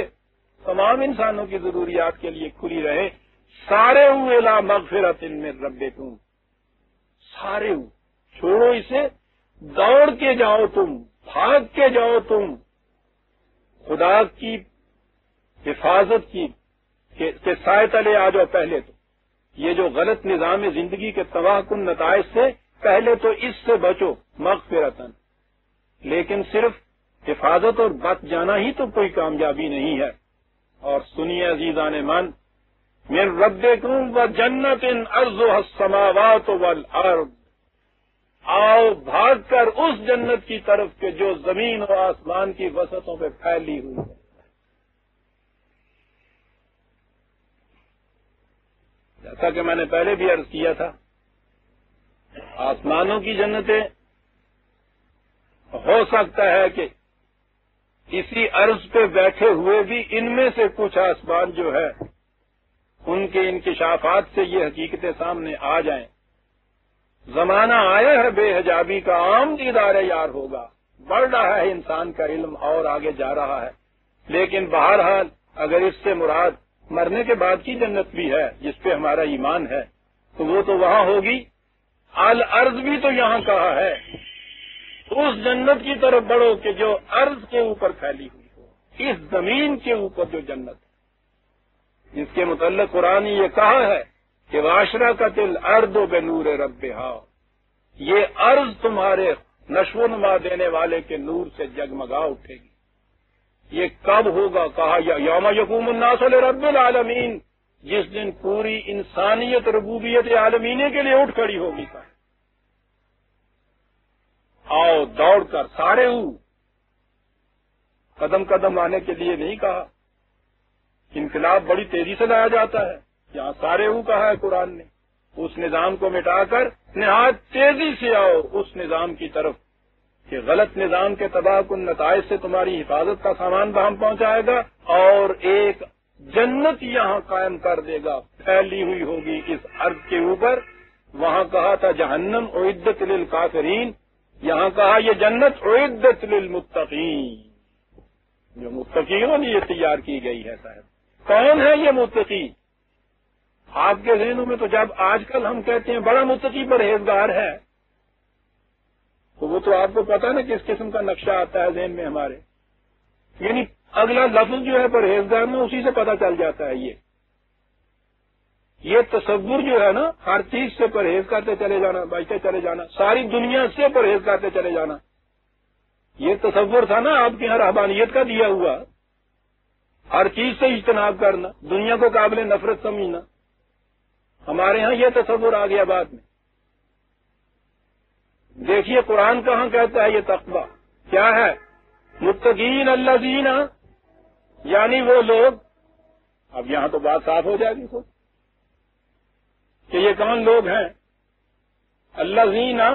تمام انسانوں کی ضروریات کے لیے کھلی رہے۔ سارے ہوئے لا مغفرت ان میں ربے تم سارے ہو چھوڑو اسے۔ دوڑ کے جاؤ تم۔ بھاگ کے جاؤ تم۔ خدا کی حفاظت کی کہ سائے تلے آ جاؤ پہلے تو۔ یہ جو غلط نظام زندگی کے تباہ کن نتائج سے، پہلے تو اس سے بچو۔ مغفرتن۔ لیکن صرف حفاظت اور بچ جانا ہی تو کوئی کامیابی نہیں ہے۔ اور سنیے عزیزان من میں رب و جنت ان ارض و سماوات والارض۔ آؤ بھاگ کر اس جنت کی طرف کے جو زمین و آسمان کی وسطوں پہ پھیلی ہوئی ہے۔ جیسا کہ میں نے پہلے بھی عرض کیا تھا، آسمانوں کی جنتیں ہو سکتا ہے کہ اسی عرض پہ بیٹھے ہوئے بھی ان میں سے کچھ آسمان جو ہے ان کے انکشافات سے یہ حقیقتیں سامنے آ جائیں۔ زمانہ آیا ہے بے حجابی کا، عام دیدار یار ہوگا۔ بڑھ رہا ہے انسان کا علم اور آگے جا رہا ہے۔ لیکن بہرحال، اگر اس سے مراد مرنے کے بعد کی جنت بھی ہے، جس پہ ہمارا ایمان ہے، تو وہ تو وہاں ہوگی۔ الارض بھی تو یہاں کہا ہے۔ اس جنت کی طرف بڑھو کہ جو ارض کے اوپر پھیلی ہوئی ہو، اس زمین کے اوپر جو جنت ہے۔ جس کے متعلق قرآن یہ کہا ہے کہ واشرا کا دل ارد و بے نور رب یہ ارض تمہارے نشو و نما دینے والے کے نور سے جگمگا اٹھے گی۔ یہ کب ہوگا؟ کہا یا یوم یقوم الناس رب العالمین۔ جس دن پوری انسانیت، ربوبیت عالمین کے لیے اٹھ کھڑی ہوگی، کہا۔ آؤ، دوڑ کر سارے ہوں۔ قدم قدم آنے کے لیے نہیں کہا۔ انقلاب بڑی تیزی سے لایا جاتا ہے۔ یہاں سارے ہوں کہا ہے قرآن نے۔ اس نظام کو مٹا کر نہایت تیزی سے آؤ، اس نظام کی طرف۔ کہ غلط نظام کے تباہ کن نتائج سے تمہاری حفاظت کا سامان بہم پہنچائے گا اور ایک جنت یہاں قائم کر دے گا۔ پھیلی ہوئی ہوگی اس ارض کے اوپر۔ وہاں کہا تھا، جہنم عدت للکافرین۔ یہاں کہا یہ جنت عدت للمتقین۔ جو متقیوں نے یہ تیار کی گئی ہے صاحب۔ کون ہے یہ متقی آپ کے ذہنوں میں تو جب آج کل ہم کہتے ہیں بڑا متقی پرہیزگار ہے، تو وہ تو آپ کو پتا نا کس قسم کا نقشہ آتا ہے ذہن میں ہمارے۔ یعنی اگلا لفظ جو ہے پرہیزگار میں اسی سے پتا چل جاتا ہے یہ۔ یہ تصور جو ہے نا، ہر چیز سے پرہیز کرتے چلے جانا، بچتے چلے جانا، ساری دنیا سے پرہیز کرتے چلے جانا۔ یہ تصور تھا نا آپ کے یہاں رحبانیت کا دیا ہوا۔ ہر چیز سے اجتناب کرنا، دنیا کو قابل نفرت سمجھنا۔ ہمارے ہاں یہ تصور آ گیا بعد میں۔ دیکھیے قرآن کہاں کہتا ہے یہ تقبہ کیا ہے؟ متقین اللہ زینا یعنی وہ لوگ۔ اب یہاں تو بات صاف ہو جائے گی خود۔ کہ یہ کون لوگ ہیں؟ اللہ زینا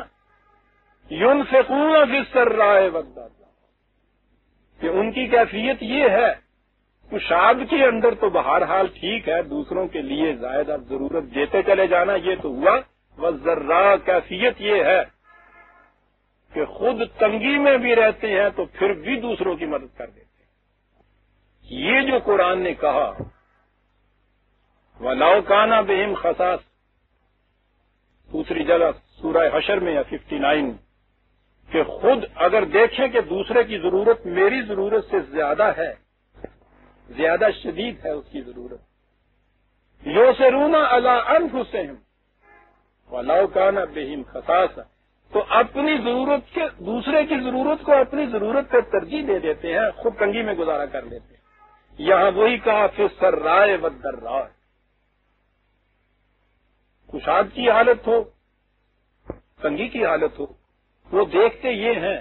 یون سے کس کر رہا ہے کہ ان کی کیفیت یہ ہے، کشاد کے اندر تو بہرحال ٹھیک ہے، دوسروں کے لیے زائد اب ضرورت دیتے چلے جانا، یہ تو ہوا۔ وہ ذرا کیفیت یہ ہے کہ خود تنگی میں بھی رہتے ہیں تو پھر بھی دوسروں کی مدد کر دیتے ہیں۔ یہ جو قرآن نے کہا وہ لاؤکانہ بہم خساس دوسری جگہ سورہ حشر میں یا ففٹی نائن کہ خود اگر دیکھیں کہ دوسرے کی ضرورت میری ضرورت سے زیادہ ہے، زیادہ شدید ہے اس کی ضرورت۔ یو سے رونا اللہ ان حسین ولاؤ کانا بہم خساس تو اپنی ضرورت کے، دوسرے کی ضرورت کو اپنی ضرورت پہ ترجیح دے دیتے ہیں، خود تنگی میں گزارا کر لیتے ہیں۔ یہاں وہی کہا پھر سر رائے بدر رائے کشاد کی حالت ہو، تنگی کی حالت ہو، وہ دیکھتے یہ ہیں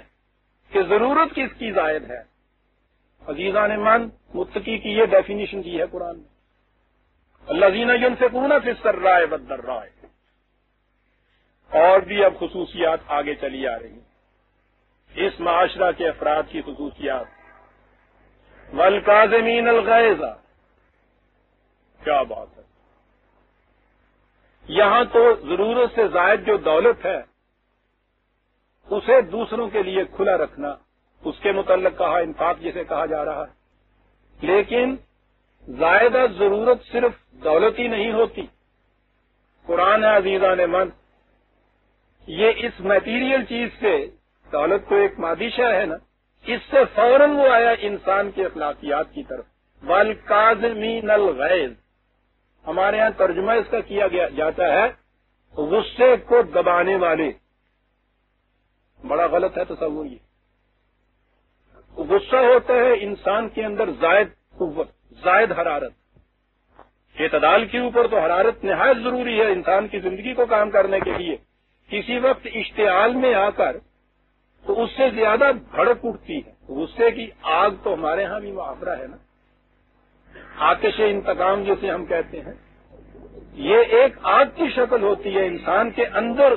کہ ضرورت کس کی زائد ہے۔ عزیزہ نے من، متقی کی یہ ڈیفینیشن دی ہے قرآن میں۔ اللہ زینہ یون سے پورنا پھر سر رائے بدر رائے اور بھی اب خصوصیات آگے چلی آ رہی ہیں۔ اس معاشرہ کے افراد کی خصوصیات۔ ولکازمین الغیزہ کیا بات ہے۔ یہاں تو ضرورت سے زائد جو دولت ہے، اسے دوسروں کے لیے کھلا رکھنا، اس کے متعلق کہا انفاق جسے کہا جا رہا ہے۔ لیکن زائدہ ضرورت صرف دولت ہی نہیں ہوتی۔ قرآن عزیزہ نے من، یہ اس میٹیریل چیز سے دولت تو ایک مادشہ ہے نا، اس سے فوراً وہ آیا انسان کے اخلاقیات کی طرف۔ والکازمین الغیظ ہمارے ہاں ترجمہ اس کا کیا گیا جاتا ہے، غصے کو دبانے والے۔ بڑا غلط ہے تصور یہ۔ غصہ ہوتا ہے انسان کے اندر زائد قوت، زائد حرارت۔ اعتدال کے اوپر تو حرارت نہایت ضروری ہے انسان کی زندگی کو کام کرنے کے لیے۔ کسی وقت اشتعال میں آ کر تو اس سے زیادہ بھڑک اٹھتی ہے۔ غصے کی آگ تو ہمارے ہاں بھی معافرہ ہے نا۔ آتش انتقام جسے ہم کہتے ہیں، یہ ایک آگ کی شکل ہوتی ہے انسان کے اندر۔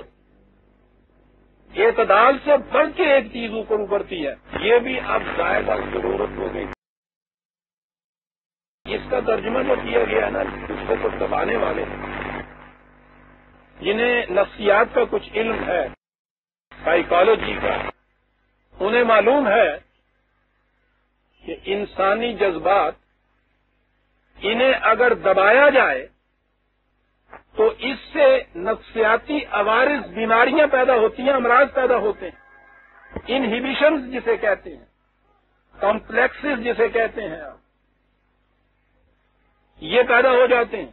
اعتدال سے بڑھ کے ایک چیز اوپر ابھرتی ہے۔ یہ بھی اب زائدہ ضرورت ہو گئی۔ اس کا ترجمہ جو کیا گیا ہے نا، اس کو دبانے والے جنہیں نفسیات کا کچھ علم ہے سائیکالوجی کا، انہیں معلوم ہے کہ انسانی جذبات انہیں اگر دبایا جائے تو اس سے نفسیاتی عوارض بیماریاں پیدا ہوتی ہیں، امراض پیدا ہوتے ہیں۔ انہیبیشنز جسے کہتے ہیں کمپلیکسز جسے کہتے ہیں آپ۔ یہ پیدا ہو جاتے ہیں۔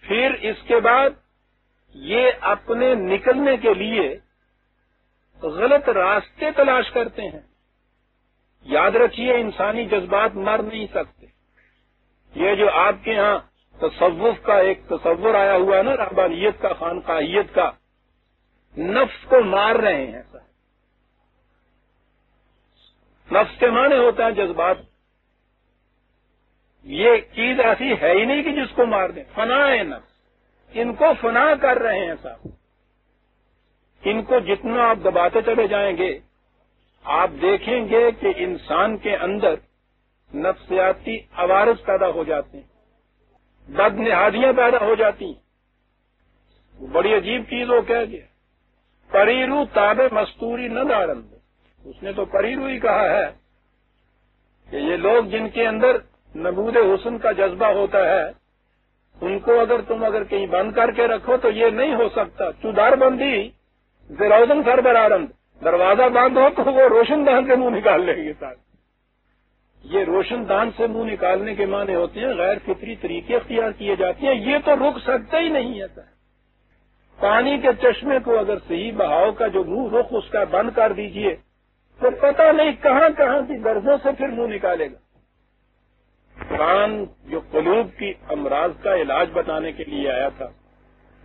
پھر اس کے بعد یہ اپنے نکلنے کے لیے غلط راستے تلاش کرتے ہیں۔ یاد رکھیے، انسانی جذبات مر نہیں سکتے۔ یہ جو آپ کے ہاں تصوف کا ایک تصور آیا ہوا ہے نا رحبانیت کا، خانقاہیت کا، نفس کو مار رہے ہیں سر۔ نفس کے معنی ہوتا ہے جذبات۔ یہ چیز ایسی ہے ہی نہیں کہ جس کو مار دیں۔ فنا ہے نفس۔ ان کو فنا کر رہے ہیں صاحب ان کو جتنا آپ دباتے چلے جائیں گے، آپ دیکھیں گے کہ انسان کے اندر نفسیاتی عوارض پیدا ہو جاتے ہیں۔ بد نہادیاں پیدا ہو جاتی ہیں۔ بڑی عجیب چیز وہ کہہ گیا۔ پریرو تاب مستوری نہ دارند اس نے تو پریرو ہی کہا ہے کہ یہ لوگ جن کے اندر نبود حسن کا جذبہ ہوتا ہے، ان کو اگر تم اگر کہیں بند کر کے رکھو تو یہ نہیں ہو سکتا۔ چودار بندی زروزن سر برارند دروازہ بند ہو تو وہ روشن دان سے منہ نکال لیں گے ساتھ۔ یہ روشن دان سے منہ نکالنے کے معنی ہوتے ہیں غیر فطری طریقے اختیار کیے جاتے ہیں۔ یہ تو رک سکتا ہی نہیں ہے سر۔ پانی کے چشمے کو اگر صحیح بہاؤ کا جو منہ رخ اس کا بند کر دیجیے، تو پتہ نہیں کہاں کہاں کی درجوں سے پھر منہ نکالے گا۔ قرآن جو قلوب کی امراض کا علاج بتانے کے لیے آیا تھا،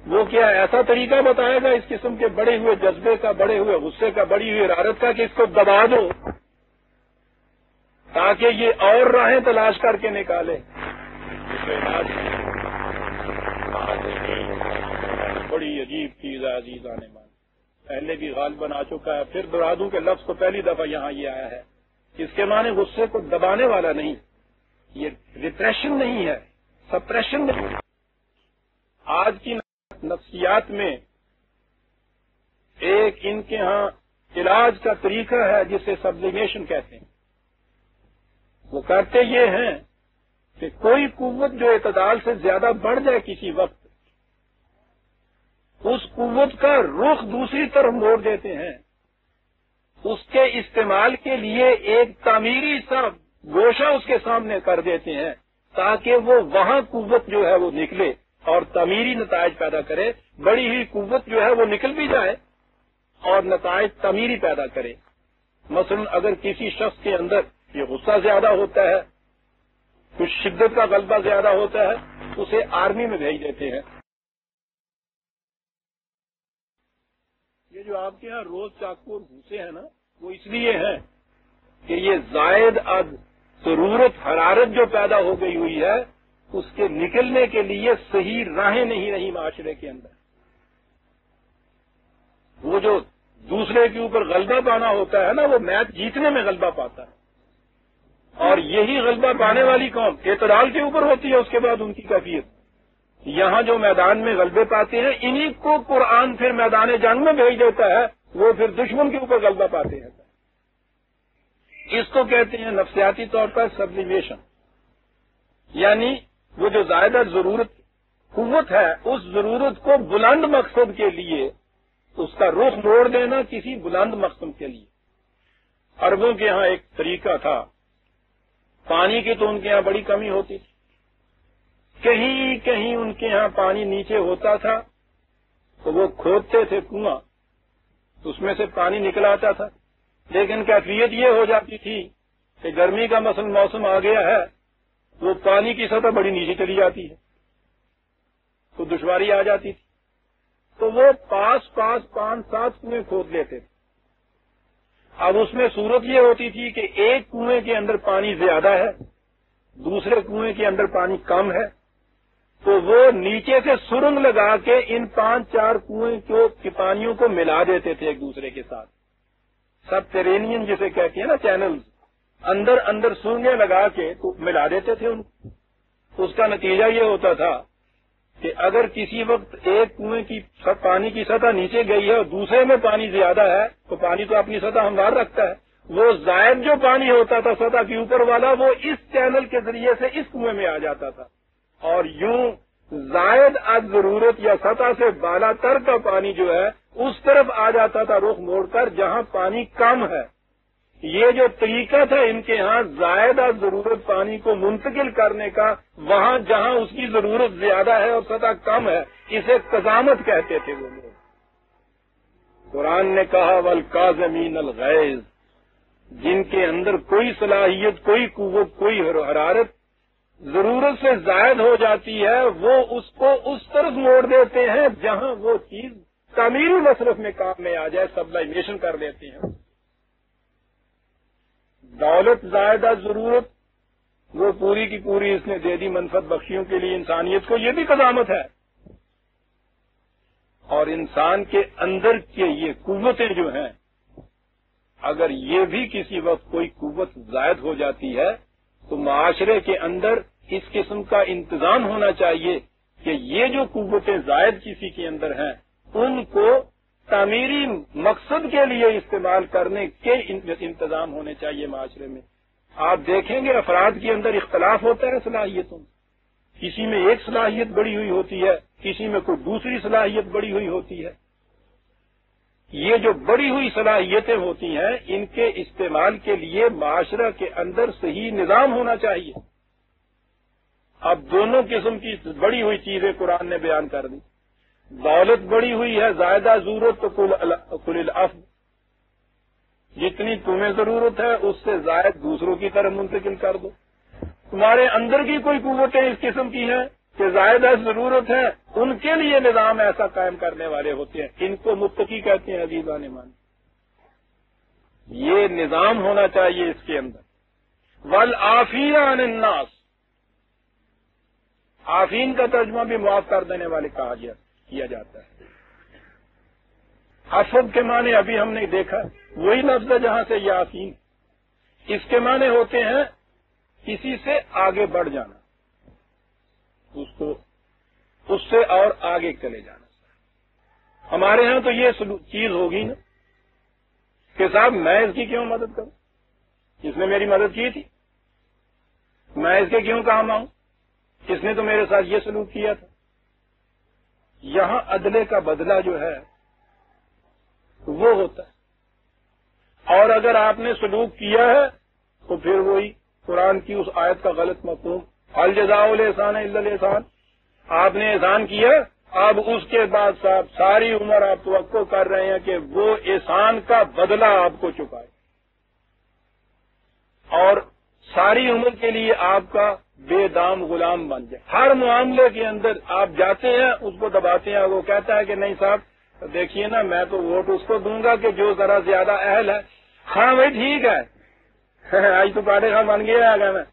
وہ کیا ایسا طریقہ بتائے گا اس قسم کے بڑے ہوئے جذبے کا، بڑے ہوئے غصے کا، بڑی ہوئی حرارت کا کہ اس کو دبا دو؟ تاکہ یہ اور راہیں تلاش کر کے نکالے۔ بڑی عجیب چیز ہے عزیز آنے مان پہلے بھی غالباً آ چکا ہے، پھر دورا دوں کہ لفظ تو پہلی دفعہ یہاں یہ آیا ہے۔ اس کے معنی غصے کو دبانے والا نہیں۔ یہ ریپریشن نہیں ہے سپریشن نہیں۔ آج کی نفسیات میں ایک ان کے ہاں علاج کا طریقہ ہے جسے سبلیمیشن کہتے ہیں۔ وہ کرتے یہ ہیں کہ کوئی قوت جو اعتدال سے زیادہ بڑھ جائے کسی وقت، اس قوت کا رخ دوسری طرف موڑ دیتے ہیں۔ اس کے استعمال کے لیے ایک تعمیری سا گوشہ اس کے سامنے کر دیتے ہیں تاکہ وہ وہاں قوت جو ہے وہ نکلے اور تعمیری نتائج پیدا کرے۔ بڑی ہوئی قوت جو ہے وہ نکل بھی جائے اور نتائج تعمیری پیدا کرے۔ مثلا اگر کسی شخص کے اندر یہ غصہ زیادہ ہوتا ہے، کچھ شدت کا غلبہ زیادہ ہوتا ہے، اسے آرمی میں بھیج دیتے ہیں۔ یہ جو آپ کے یہاں روز چاقو اور گھوسے ہیں نا، وہ اس لیے ہیں کہ یہ زائد اد ضرورت حرارت جو پیدا ہو گئی ہوئی ہے، اس کے نکلنے کے لیے صحیح راہیں نہیں رہی معاشرے کے اندر۔ وہ جو دوسرے کے اوپر غلبہ پانا ہوتا ہے نا، وہ میچ جیتنے میں غلبہ پاتا ہے۔ اور یہی غلبہ پانے والی قوم اعتدال کے اوپر ہوتی ہے، اس کے بعد ان کی کیفیت۔ یہاں جو میدان میں غلبے پاتے ہیں، انہی کو قرآن پھر میدان جنگ میں بھیج دیتا ہے، وہ پھر دشمن کے اوپر غلبہ پاتے ہیں۔ اس کو کہتے ہیں نفسیاتی طور پر سبلیمیشن۔ یعنی وہ جو زائدہ ضرورت، قوت ہے، اس ضرورت کو بلند مقصد کے لیے اس کا رخ موڑ دینا کسی بلند مقصد کے لیے۔ اربوں کے ہاں ایک طریقہ تھا۔ پانی کی تو ان کے ہاں بڑی کمی ہوتی تھی۔ کہیں کہیں ان کے ہاں پانی نیچے ہوتا تھا تو وہ کھودتے تھے کنواں اس میں سے پانی نکل آتا تھا۔ لیکن کیفیت یہ ہو جاتی تھی کہ گرمی کا مسل موسم آ گیا ہے، وہ پانی کی سطح بڑی نیچے چلی جاتی ہے، تو دشواری آ جاتی تھی۔ تو وہ پاس پاس پانچ سات کنویں کھود لیتے تھے۔ اب اس میں صورت یہ ہوتی تھی کہ ایک کنویں کے اندر پانی زیادہ ہے، دوسرے کنویں کے اندر پانی کم ہے، تو وہ نیچے سے سرنگ لگا کے ان پانچ چار کنویں کے پانیوں کو ملا دیتے تھے ایک دوسرے کے ساتھ۔ سب ٹرینین جسے کہتے ہیں نا چینل اندر اندر سرنگیں لگا کے تو ملا دیتے تھے ان اس کا نتیجہ یہ ہوتا تھا کہ اگر کسی وقت ایک کنویں کی پانی کی سطح نیچے گئی ہے اور دوسرے میں پانی زیادہ ہے، تو پانی تو اپنی سطح ہموار رکھتا ہے۔ وہ زائد جو پانی ہوتا تھا سطح کے اوپر والا، وہ اس چینل کے ذریعے سے اس کنویں میں آ جاتا تھا۔ اور یوں زائد از ضرورت یا سطح سے بالا تر کا پانی جو ہے، اس طرف آ جاتا تھا رخ موڑ کر، جہاں پانی کم ہے۔ یہ جو طریقہ تھا ان کے ہاں زائد از ضرورت پانی کو منتقل کرنے کا، وہاں جہاں اس کی ضرورت زیادہ ہے اور سطح کم ہے، اسے قزامت کہتے تھے وہ لوگ۔ قرآن نے کہا ول کا زمین الغیز جن کے اندر کوئی صلاحیت، کوئی قوت، کوئی حرارت ضرورت سے زائد ہو جاتی ہے، وہ اس کو اس طرف موڑ دیتے ہیں جہاں وہ چیز تعمیری مصرف میں کام میں آ جائے سبلائمیشن کر دیتے ہیں۔ دولت زائدہ ضرورت، وہ پوری کی پوری اس نے دے دی منفت بخشیوں کے لیے انسانیت کو، یہ بھی قدامت ہے۔ اور انسان کے اندر کے یہ قوتیں جو ہیں، اگر یہ بھی کسی وقت کوئی قوت زائد ہو جاتی ہے، تو معاشرے کے اندر اس قسم کا انتظام ہونا چاہیے کہ یہ جو قوتیں زائد کسی کے اندر ہیں، ان کو تعمیری مقصد کے لیے استعمال کرنے کے انتظام ہونے چاہیے معاشرے میں۔ آپ دیکھیں گے افراد کے اندر اختلاف ہوتا ہے صلاحیتوں کسی میں ایک صلاحیت بڑی ہوئی ہوتی ہے، کسی میں کوئی دوسری صلاحیت بڑی ہوئی ہوتی ہے۔ یہ جو بڑی ہوئی صلاحیتیں ہوتی ہیں، ان کے استعمال کے لیے معاشرہ کے اندر صحیح نظام ہونا چاہیے۔ اب دونوں قسم کی بڑی ہوئی چیزیں قرآن نے بیان کر دی دولت بڑی ہوئی ہے، زائدہ ضرورت تو کل الاف جتنی تمہیں ضرورت ہے، اس سے زائد دوسروں کی طرف منتقل کر دو۔ تمہارے اندر کی کوئی قوتیں اس قسم کی ہیں کہ زائدہ ضرورت ہے، ان کے لیے نظام ایسا قائم کرنے والے ہوتے ہیں۔ ان کو متقی کہتے ہیں، عزیزہ مان یہ نظام ہونا چاہیے اس کے اندر۔ ول آفین الناس۔ آفین کا ترجمہ بھی معاف کر دینے والے کہا گیا۔ کیا جاتا ہے۔ افد کے معنی ابھی ہم نے دیکھا، وہی لفظ ہے جہاں سے یہ آفین اس کے معنی ہوتے ہیں کسی سے آگے بڑھ جانا۔ اس کو، اس سے اور آگے چلے جانا۔ ہمارے ہاں تو یہ چیز ہوگی نا کہ صاحب، میں اس کی کیوں مدد کروں؟ اس نے میری مدد کی تھی۔ میں اس کے کیوں کام آؤں؟ اس نے تو میرے ساتھ یہ سلوک کیا تھا۔ یہاں عدلے کا بدلہ جو ہے، وہ ہوتا ہے۔ اور اگر آپ نے سلوک کیا ہے، تو پھر وہی قرآن کی اس آیت کا غلط مفہوم۔ الجزا الحسان احسان آپ نے احسان کیا، اب اس کے بعد صاحب ساری عمر آپ توقع کر رہے ہیں کہ وہ احسان کا بدلہ آپ کو چکائے۔ اور ساری عمر کے لیے آپ کا بے دام غلام بن جائے۔ ہر معاملے کے اندر آپ جاتے ہیں، اس کو دباتے ہیں، وہ کہتا ہے کہ نہیں صاحب، دیکھیے نا، میں تو ووٹ اس کو دوں گا کہ جو ذرا زیادہ اہل ہے۔ ہاں بھائی، ٹھیک ہے۔ آج تو پاٹے خان بن گیا ہے میں۔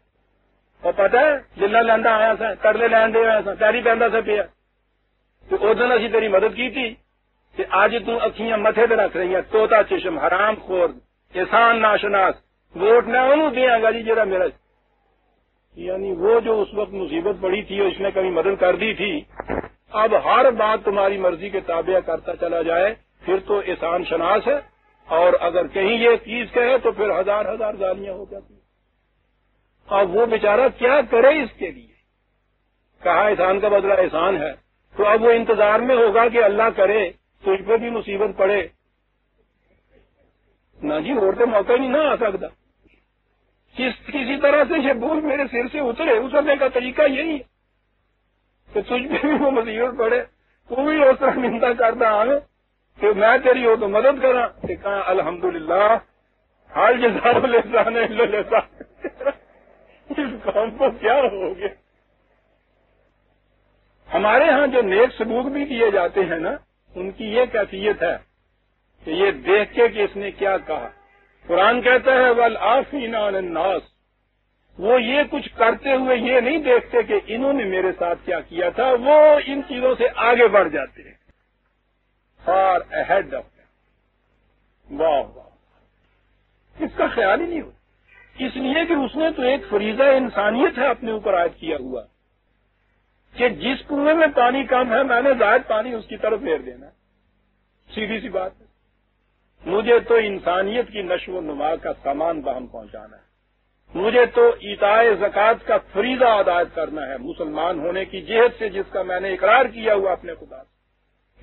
اور پتا ہے جلا لینا آیا سا کرلے لین دے آیا سا پیری پہنتا سا پیا۔ تو اس دن اسی تیری مدد کی تھی کہ آج تکھیاں متے پہ رکھ رہی ہیں توتا چشم، حرام خور، احسان ناشناس۔ ووٹ میں انہوں دیا گا جی جرا میرا یعنی وہ جو اس وقت مصیبت پڑی تھی اس نے کبھی مدد کر دی تھی، اب ہر بات تمہاری مرضی کے تابع کرتا چلا جائے، پھر تو احسان شناس ہے۔ اور اگر کہیں یہ چیز کہے تو پھر ہزار ہزار گالیاں ہو جاتی اب وہ بیچارہ کیا کرے اس کے لیے؟ کہا احسان کا بدلہ احسان ہے۔ تو اب وہ انتظار میں ہوگا کہ اللہ کرے، تو اس پہ بھی مصیبت پڑے۔ نہ جی اور تو موقع نہیں نہ آ سکتا۔ کسی طرح سے یہ بول میرے سر سے اترے اترنے کا طریقہ یہی ہے کہ تجھ پہ بھی وہ مصیبت پڑے، تو بھی اس طرح نندا کرتا آئے کہ میں تیری ہو تو مدد کرا کہ کہا الحمد للہ حال جزار لسان اس کام کو کیا ہو گیا؟ ہمارے ہاں جو نیک سلوک بھی کیے جاتے ہیں نا، ان کی یہ کیفیت ہے کہ یہ دیکھ کے کہ اس نے کیا کہا۔ قرآن کہتا ہے ول آفین الناس۔ وہ یہ کچھ کرتے ہوئے یہ نہیں دیکھتے کہ انہوں نے میرے ساتھ کیا کیا تھا، وہ ان چیزوں سے آگے بڑھ جاتے ہیں۔ فار اہڈ آف واہ واہ۔ اس کا خیال ہی نہیں ہوتا۔ اس لیے کہ اس نے تو ایک فریضہ انسانیت ہے اپنے اوپر عائد کیا ہوا۔ کہ جس کنویں میں پانی کم ہے، میں نے زائد پانی اس کی طرف پھیر دینا۔ سیدھی سی بات ہے۔ مجھے تو انسانیت کی نشو و نما کا سامان باہم پہنچانا ہے۔ مجھے تو ایتائے زکوٰۃ کا فریضہ عدایت کرنا ہے۔ مسلمان ہونے کی جہت سے جس کا میں نے اقرار کیا ہوا اپنے خدا سے۔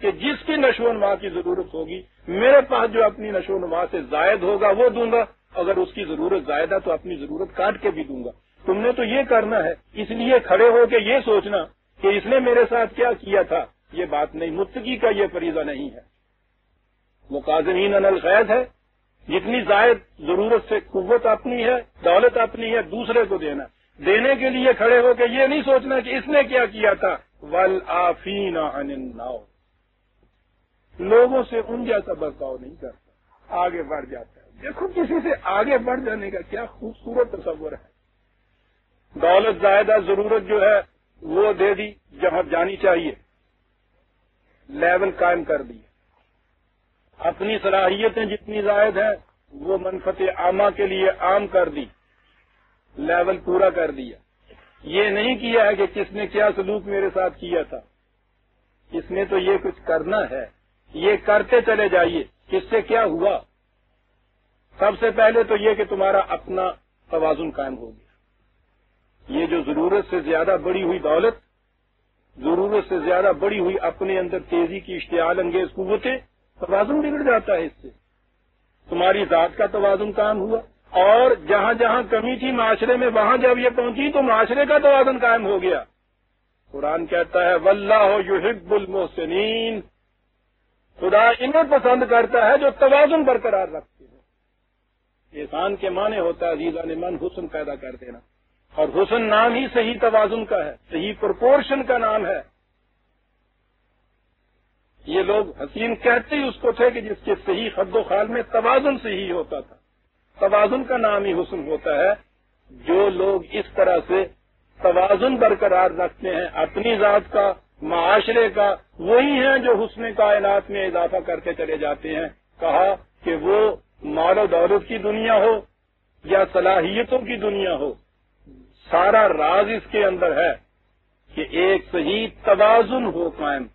کہ جس کی نشو و نما کی ضرورت ہوگی، میرے پاس جو اپنی نشو و نما سے زائد ہوگا، وہ دوں گا۔ اگر اس کی ضرورت زائدہ تو اپنی ضرورت کاٹ کے بھی دوں گا۔ تم نے تو یہ کرنا ہے۔ اس لیے کھڑے ہو کے یہ سوچنا کہ اس نے میرے ساتھ کیا کیا تھا۔ یہ بات نہیں، متقی کا یہ فریضہ نہیں ہے۔ وہ کاظمین الخید ہے۔ جتنی زائد ضرورت سے قوت اپنی ہے، دولت اپنی ہے، دوسرے کو دینا۔ دینے کے لیے کھڑے ہو کے یہ نہیں سوچنا کہ اس نے کیا کیا تھا۔ ول آفین لوگوں سے ان جیسا برتاؤ نہیں کرتا۔ آگے بڑھ جاتا ہے۔ دیکھو کسی سے آگے بڑھ جانے کا کیا خوبصورت تصور ہے۔ دولت زائدہ ضرورت جو ہے، وہ دے دی جہاں جانی چاہیے۔ لیول قائم کر دی۔ اپنی صلاحیتیں جتنی زائد ہیں، وہ منفت عامہ کے لیے عام کر دی لیول پورا کر دیا۔ یہ نہیں کیا ہے کہ کس نے کیا سلوک میرے ساتھ کیا تھا۔ اس نے تو یہ کچھ کرنا ہے۔ یہ کرتے چلے جائیے۔ کس سے کیا ہوا؟ سب سے پہلے تو یہ کہ تمہارا اپنا توازن قائم ہو گیا۔ یہ جو ضرورت سے زیادہ بڑی ہوئی دولت، ضرورت سے زیادہ بڑی ہوئی اپنے اندر تیزی کی اشتعال انگیز قوتیں توازن بگڑ جاتا ہے اس سے۔ تمہاری ذات کا توازن قائم ہوا۔ اور جہاں جہاں کمی تھی معاشرے میں، وہاں جب یہ پہنچی تو معاشرے کا توازن قائم ہو گیا۔ قرآن کہتا ہے، واللہ یحب المحسنین خدا انہیں پسند کرتا ہے جو توازن برقرار رکھتے ہیں۔ احسان کے معنی ہوتا ہے عزیزہ نے من حسن پیدا کر دینا۔ اور حسن نام ہی صحیح توازن کا ہے، صحیح پرپورشن کا نام ہے۔ یہ لوگ حسین کہتے ہی اس کو تھے کہ جس کے صحیح خد و خال میں توازن صحیح ہوتا تھا۔ توازن کا نام ہی حسن ہوتا ہے۔ جو لوگ اس طرح سے توازن برقرار رکھتے ہیں، اپنی ذات کا، معاشرے کا، وہی ہیں جو حسن کائنات میں اضافہ کرتے چلے جاتے ہیں۔ کہا کہ وہ مال و دولت کی دنیا ہو یا صلاحیتوں کی دنیا ہو، سارا راز اس کے اندر ہے کہ ایک صحیح توازن ہو قائم۔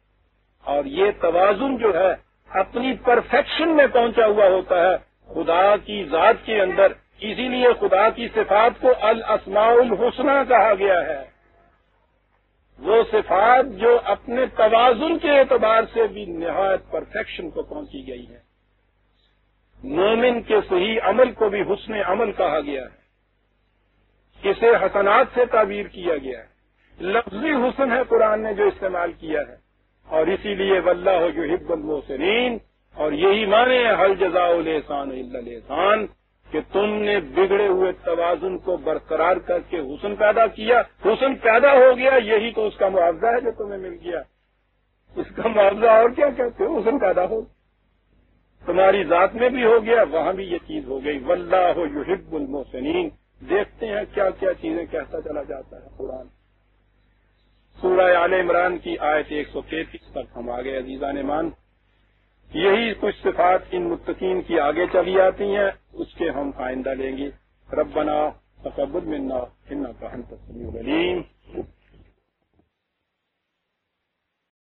اور یہ توازن جو ہے، اپنی پرفیکشن میں پہنچا ہوا ہوتا ہے۔ خدا کی ذات کے اندر، اسی لیے خدا کی صفات کو الاسماء الحسنہ کہا گیا ہے۔ وہ صفات جو اپنے توازن کے اعتبار سے بھی نہایت پرفیکشن کو پہنچی گئی ہے مومن کے صحیح عمل کو بھی حسن عمل کہا گیا ہے۔ اسے حسنات سے تعبیر کیا گیا ہے۔ لفظی حسن ہے قرآن نے جو استعمال کیا ہے۔ اور اسی لیے ولہ جو حب المحسنین، اور یہی مانے حل جزا الحسان الحسان، کہ تم نے بگڑے ہوئے توازن کو برقرار کر کے حسن پیدا کیا۔ حسن پیدا ہو گیا، یہی تو اس کا معاوضہ ہے جو تمہیں مل گیا۔ اس کا معاوضہ اور کیا کہتے ہو؟ حسن پیدا ہو۔ تمہاری ذات میں بھی ہو گیا، وہاں بھی یہ چیز ہو گئی۔ ولہ ہو یحب المحسنین۔ دیکھتے ہیں کیا کیا چیزیں کہتا چلا جاتا ہے قرآن۔ سورہ عال عمران کی آیت ایک سو تینتیس تک ہم آگے عزیزہ نے مان یہی کچھ صفات ان متقین کی آگے چلی آتی ہیں، اس کے ہم آئندہ لیں گے۔ ربنا تقبل منا ان کا ہم تسلیم